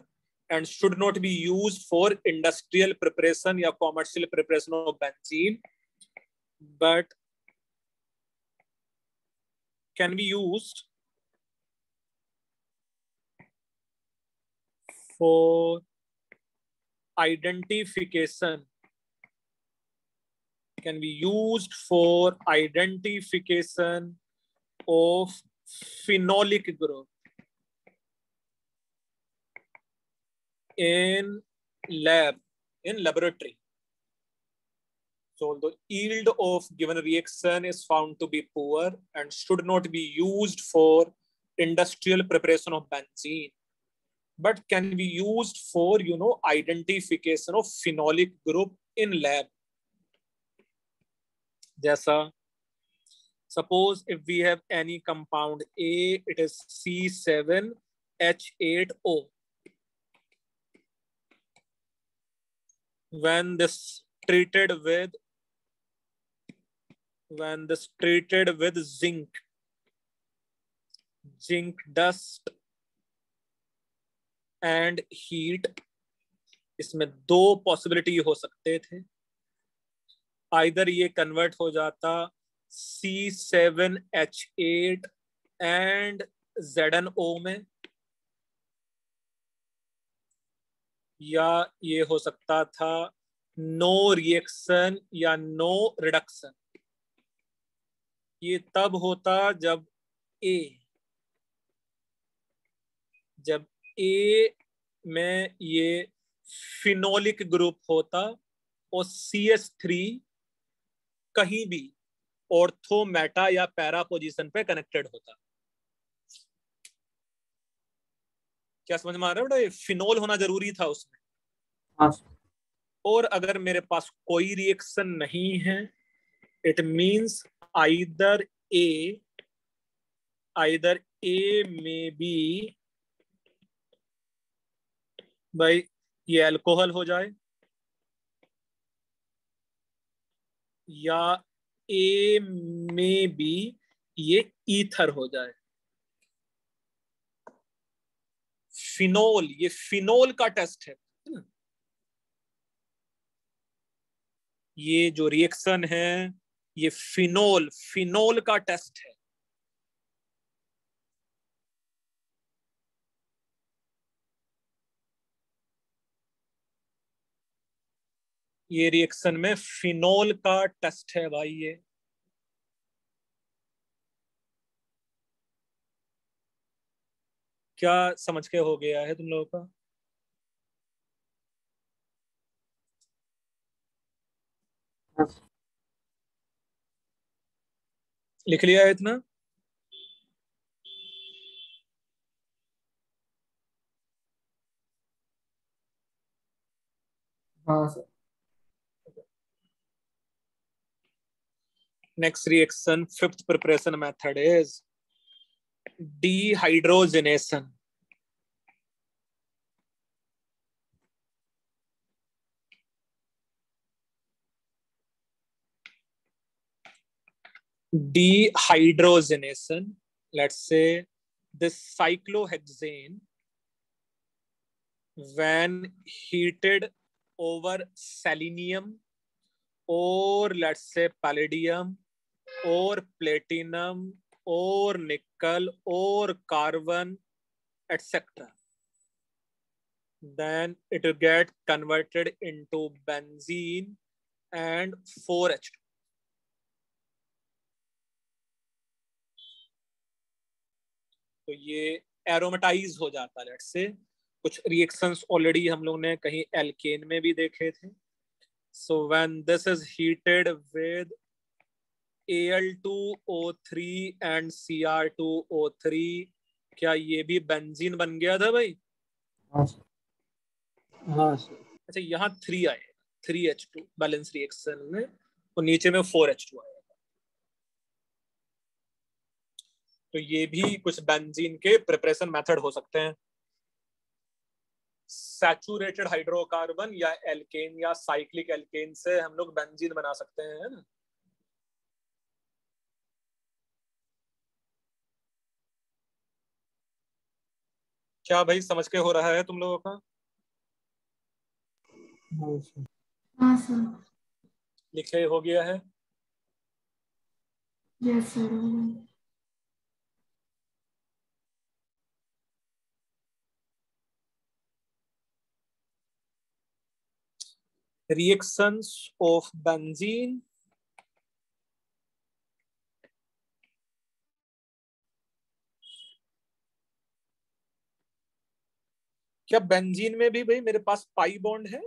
and should not be used for industrial preparation or commercial preparation of benzene, but can be used for identification. Can be used for identification of phenolic group in lab in laboratory. So the yield of given reaction is found to be poor and should not be used for industrial preparation of benzene but can be used for you know identification of phenolic group in lab. जैसा suppose if we have any compound A it is C7H8O when this treated with when this treated with zinc zinc dust and heat इसमें दो possibility हो सकते थे either ये convert हो जाता C seven H eight and Z N O में या ये हो सकता था नो रिएक्शन या नो रिडक्शन ये तब होता जब ए जब ए में ये फिनोलिक ग्रुप होता और सी एस थ्री कहीं भी ऑर्थो मेटा या पैरा पोजीशन पे कनेक्टेड होता। क्या समझ में आ रहा है? बेटा फिनोल होना ज़रूरी था उसमें। हाँ और अगर मेरे पास कोई रिएक्शन नहीं है it means either A either A में बी भाई ये अल्कोहल हो जाए या ए में भी ये ईथर हो जाए। फिनोल ये फिनोल का टेस्ट है ये जो रिएक्शन है, ये फिनोल फिनोल का टेस्ट है। ये रिएक्शन में फिनोल का टेस्ट है भाई ये। क्या समझ के हो गया है तुम लोगों का? लिख लिया है इतना? Next reaction fifth preparation method is dehydrogenation dehydrogenation let's say this cyclohexane when heated over selenium or let's say palladium or platinum और निकल और carbon etcetera then it will get converted into benzene and four H तो ये एरोमेटाइज हो जाता है let से कुछ reactions already हम लोग ने कहीं एल्केन में भी देखे थे. So when this is heated with Al2O3 and Cr2O3 क्या ये भी बेंजीन बन गया था भाई? हाँ हाँ अच्छा यहाँ थ्री आए। Three H two balance reaction में और नीचे में फोर एच टू आएगा तो ये भी कुछ बेंजीन के प्रिपरेशन मेथड हो सकते हैं। सैचुरेटेड हाइड्रोकार्बन या एल्केन या साइक्लिक एल्केन से हम लोग बेंजीन बना सकते हैं है ना? क्या भाई समझ के हो रहा है तुम लोगों का? हाँ सर। हाँ सर। लिखे हो गया है। Yes sir reactions of benzene क्या बेंजीन में भी भाई मेरे पास पाई बॉन्ड है?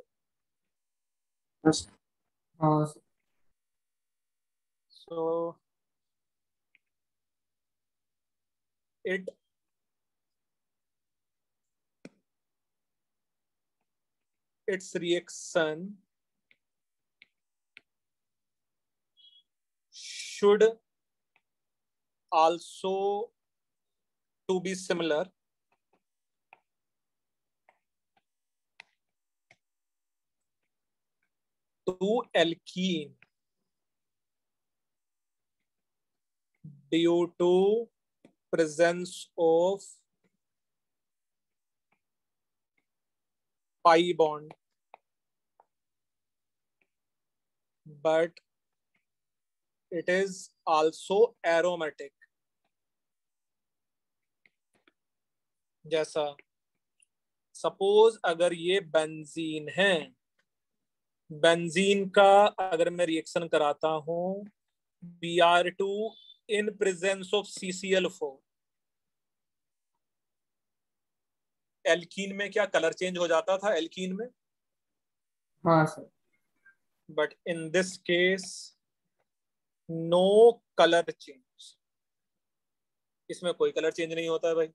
So it it's reaction should also to be similar to alkene due to presence of pi bond, but it is also aromatic जैसा। सपोज़ अगर ये बेंजीन है बेंजीन का अगर मैं रिएक्शन कराता हूँ B R two in presence of C C L four alkene में क्या कलर चेंज हो जाता था एल्कीन में? हाँ sir but in this case no colour change इसमें कोई कलर चेंज नहीं होता है भाई।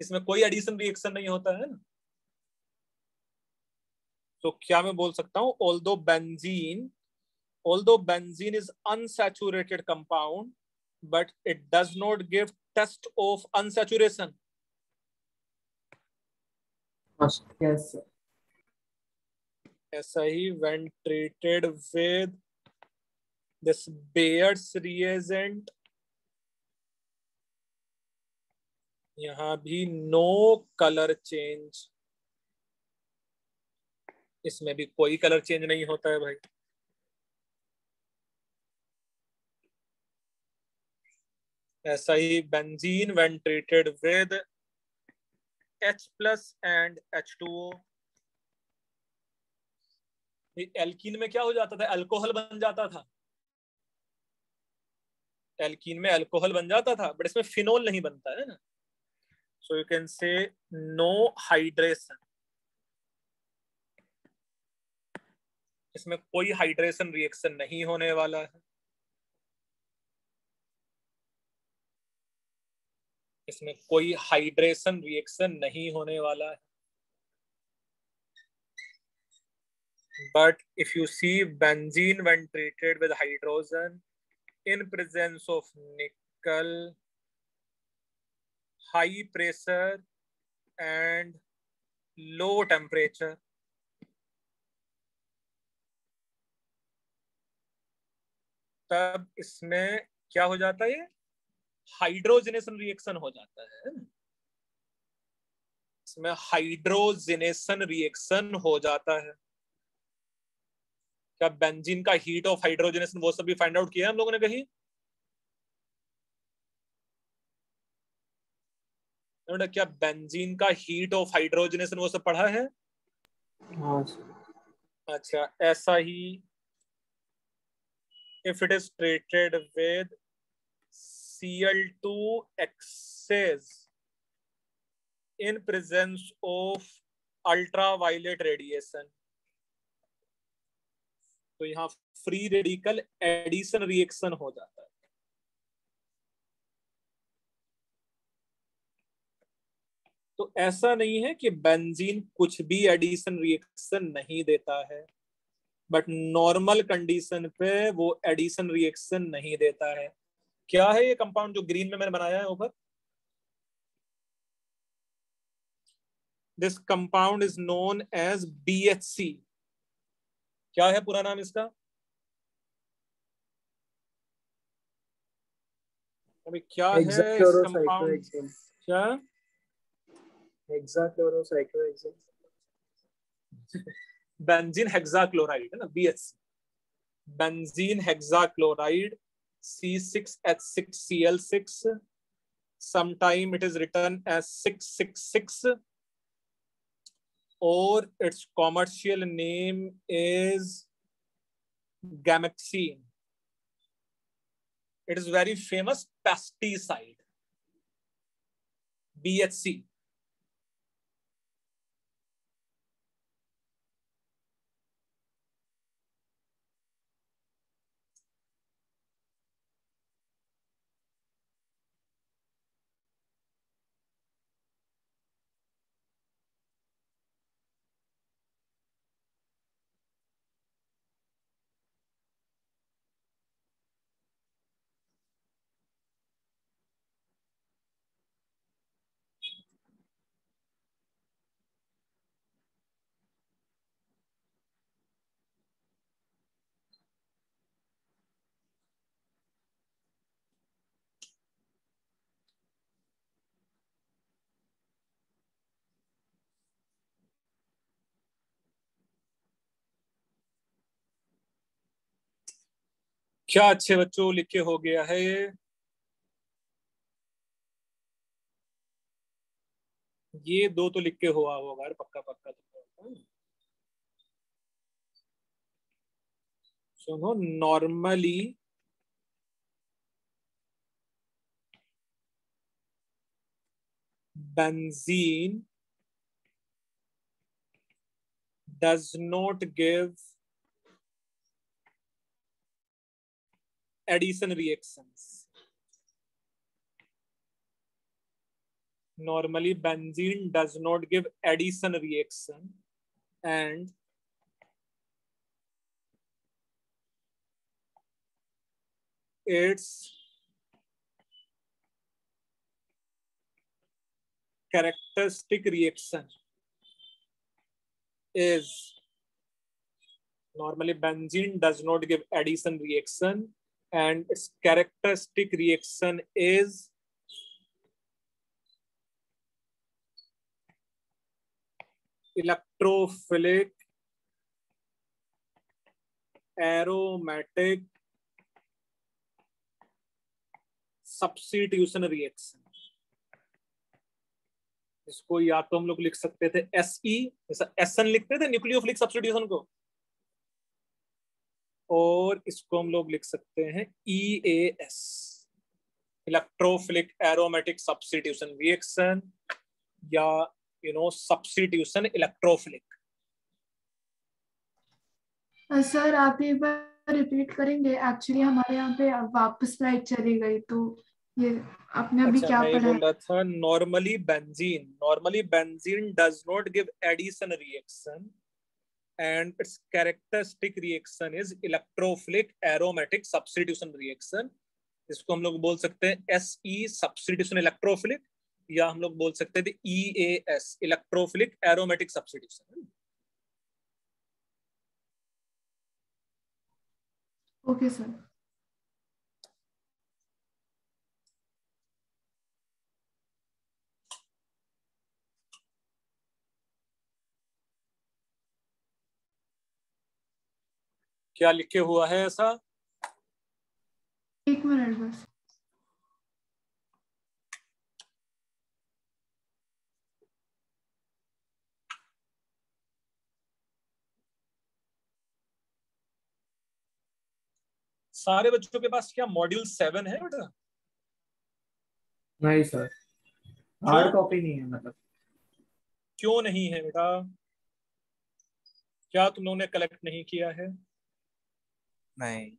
इसमें कोई एडिशन रिएक्शन नहीं होता है ना? तो क्या मैं बोल सकता हूँ? Although benzene although benzene is unsaturated compound but it does not give test of unsaturation ऐसा ही when treated with this Bayer's reagent यहाँ भी नो कलर चेंज इसमें भी कोई कलर चेंज नहीं होता है भाई। ऐसा ही benzene when treated with H plus and H2O alkene में क्या हो जाता था? अल्कोहल बन जाता था। एल्कीन में अल्कोहल बन जाता था बट इसमें फिनोल नहीं बनता है ना। So you can say no hydration इसमें कोई हाइड्रेशन रिएक्शन नहीं होने वाला है। इसमें कोई हाइड्रेशन रिएक्शन नहीं होने वाला है। But if you see benzene when treated with hydrogen in presence of nickel high pressure and low temperature तब इसमें क्या हो जाता है? हाइड्रोजनेशन रिएक्शन हो जाता है। इसमें हाइड्रोजनेशन रिएक्शन हो जाता है। क्या बेंजीन का हीट ऑफ़ हाइड्रोजनेशन वो सब भी फाइंड आउट किया हम लोगों ने कहीं? क्या बेंजीन का हीट ऑफ़ हाइड्रोजनेशन वो सब पढ़ा है? हाँ। अच्छा ऐसा ही if it is treated with Cl2 excess in presence of ultraviolet radiation तो यहाँ फ्री रेडिकल एडिशन रिएक्शन हो जाता है तो ऐसा नहीं है कि बेंजीन कुछ भी एडिशन रिएक्शन नहीं देता है बट नॉर्मल कंडीशन पे वो एडिशन रिएक्शन नहीं देता है। क्या है ये कंपाउंड जो ग्रीन में मैंने बनाया है ऊपर this compound is known as B H C क्या है पूरा नाम इसका? अभी क्या है कंपाउंड क्या? benzene hexachloride BHC benzene hexachloride C6H6Cl6 sometime it is written as 666 or its commercial name is Gamaxine. It is very famous pesticide, BHC. क्या अच्छे बच्चों लिख हो गया है? ये ये दो तो लिख के हुआ होगा पक्का पक्का तो सुनो normally benzene does not give addition reactions. Normally, benzene does not give addition reaction and its characteristic reaction is normally benzene does not give addition reaction and its characteristic reaction is electrophilic aromatic substitution reaction इसको या तो हम लोग लिख सकते थे S E जैसा S N लिखते थे न्यूक्लियोफिलिक सब्सटीट्यूशन को और इसको हम लोग लिख सकते हैं E A S electrophilic aromatic substitution reaction या you know substitution electrophilic sir आप एक बार रिपीट करेंगे? एक्चुअली हमारे यहाँ पे वापस लाइट चली गई तो ये आपने अभी अच्छा, क्या पढ़ा? बोल था normally benzene normally benzene does not give addition reaction and its characteristic reaction is electrophilic aromatic substitution reaction. इसको हम लोग बोल सकते हैं एस ई सब्सटीट्यूशन इलेक्ट्रोफिलिक या हम लोग बोल सकते थे E A S electrophilic aromatic substitution okay sir क्या लिखे हुआ है ऐसा? एक मिनट बस। सारे बच्चों के पास क्या मॉड्यूल सेवन है बेटा? नहीं सर। हार्ड कॉपी नहीं है मतलब। क्यों नहीं है बेटा? क्या तुम लोगों ने कलेक्ट नहीं किया है? नहीं।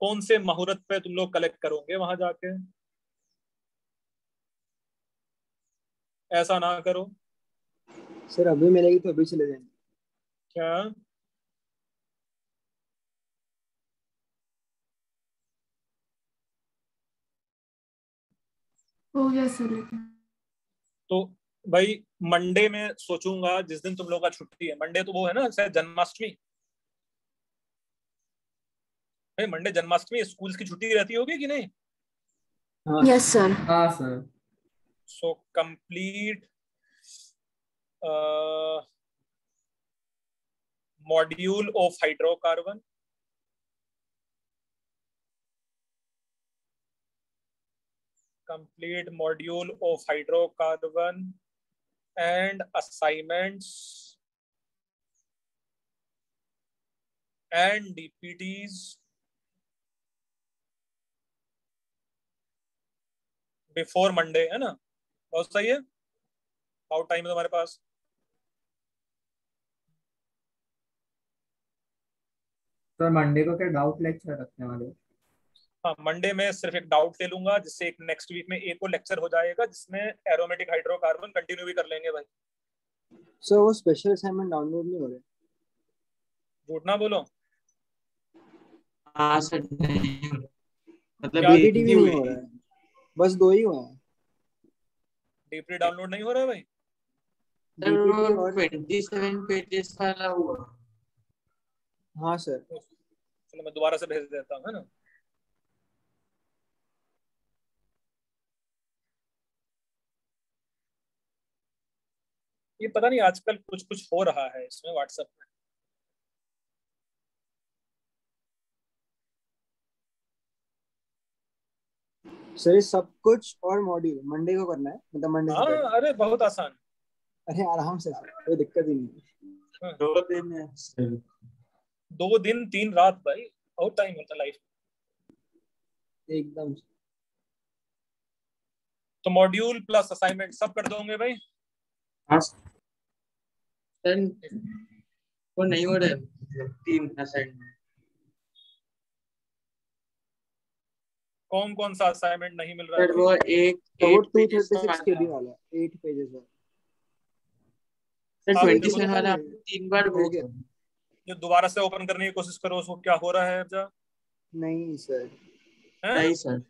कौन से मुहूर्त पे तुम लोग कलेक्ट करोगे वहाँ जाके? ऐसा ना करो। सर अभी मिलेगी तो अभी चले जाएँगे। क्या? हो गया सर। तो भाई मंडे में सोचूँगा जिस दिन तुम लोग का छुट्टी है। मंडे तो वो है ना शायद जन्माष्टमी। भाई मंडे जन्माष्टमी स्कूल्स की छुट्टी रहती होगी कि नहीं? हाँ। यस सर हाँ sir so complete module of hydrocarbon complete module of hydrocarbon. And assignments and DPTs before Monday है ना? बहुत सही है। बहुत टाइम है तुम्हारे पास। सर मंडे को क्या डाउट लेक्चर रखने वाले हो? हाँ मंडे में सिर्फ़ एक डाउट ले लूँगा जिससे एक नेक्स्ट वीक में एक और लेक्चर हो जाएगा जिसमें एरोमेटिक हाइड्रोकार्बन कंटिन्यू भी कर लेंगे भाई। सर वो स्पेशल असाइनमेंट डाउनलोड नहीं हो रहे? झूठ ना बोलो। हाँ सर हो। मतलब ही भी नहीं हो रहा है? बस दो ही हुआ है। डीपली डाउनलोड नहीं हो रहा है भाई? सर DPT वो और ट्वेंटी सेवन पेजेस वाला हुआ। हाँ सर चलो मैं दोबारा से भेज देता हूँ है ना? ये पता नहीं आजकल कुछ कुछ हो रहा है इसमें व्हाट्सएप में। सर सब कुछ और मॉड्यूल मंडे को करना है मतलब मंडे हाँ अरे बहुत आसान। अरे आराम से कोई दिक्कत ही नहीं। हाँ। दो दिन है। सर दो दिन तीन रात भाई बहुत टाइम होता लाइफ एकदम तो मॉड्यूल प्लस असाइनमेंट सब कर दोगे भाई? हाँ सर वो नहीं हो रहा मतलब तीन असाइनमेंट कौन कौन सा असाइनमेंट नहीं मिल रहा है? वो एक तो वो थर्टी का सिक्स के वाला वाला एट पेजेस वाला। सर हाँ, ट्वेंटी देखो सेवन तो वाला। तीन बार हो। गया जो दोबारा से ओपन करने की कोशिश करो उसको क्या हो रहा है अफजा नहीं सर नहीं सर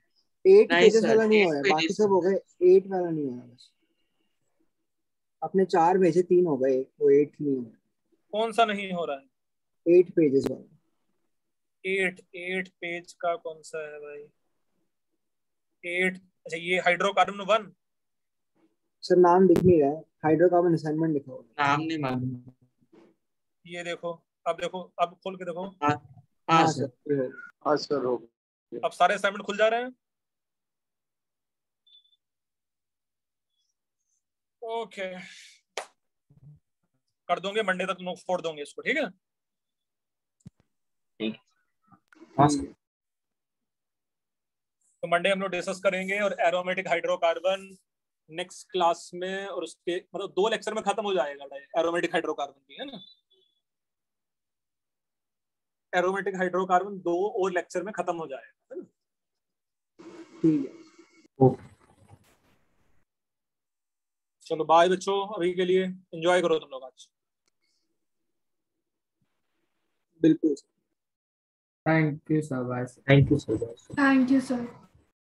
एट नहीं पेजेस सर, वाला नहीं हो रहा बाकी सब हो गए। एट वाला नहीं हो रहा बस अपने चार भेजे तीन हो गए वो एट नहीं हो कौन सा नहीं हो रहा है? एट पेजेस वाला। एट एट पेज का कौन सा है भाई? एट अच्छा ये हाइड्रोकार्बन वन सर नाम दिख नहीं रहा है। हाइड्रोकार्बन असाइनमेंट लिखा हुआ नाम नहीं मालूम। ये देखो अब देखो अब खोल के देखो। हाँ हाँ सर। सर हो गया। हाँ सर हो अब सारे असाइनमेंट खुल जा रहे हैं? ओके कर दोगे मंडे तक नोट फोड़ दोगे इसको ठीक है? हाँ तो मंडे हम लोग डिस्कस करेंगे और एरोमेटिक हाइड्रोकार्बन नेक्स्ट क्लास में और उसके मतलब दो लेक्चर में खत्म हो जाएगा एरोमेटिक हाइड्रोकार्बन भी है ना? एरोमेटिक हाइड्रोकार्बन दो और लेक्चर में खत्म हो जाएगा है ना? ठीक है। चलो बाय बच्चों अभी के लिए एंजॉय करो तुम लोग आज। बिल्कुल। Thank you sir bye thank you sir thank you sir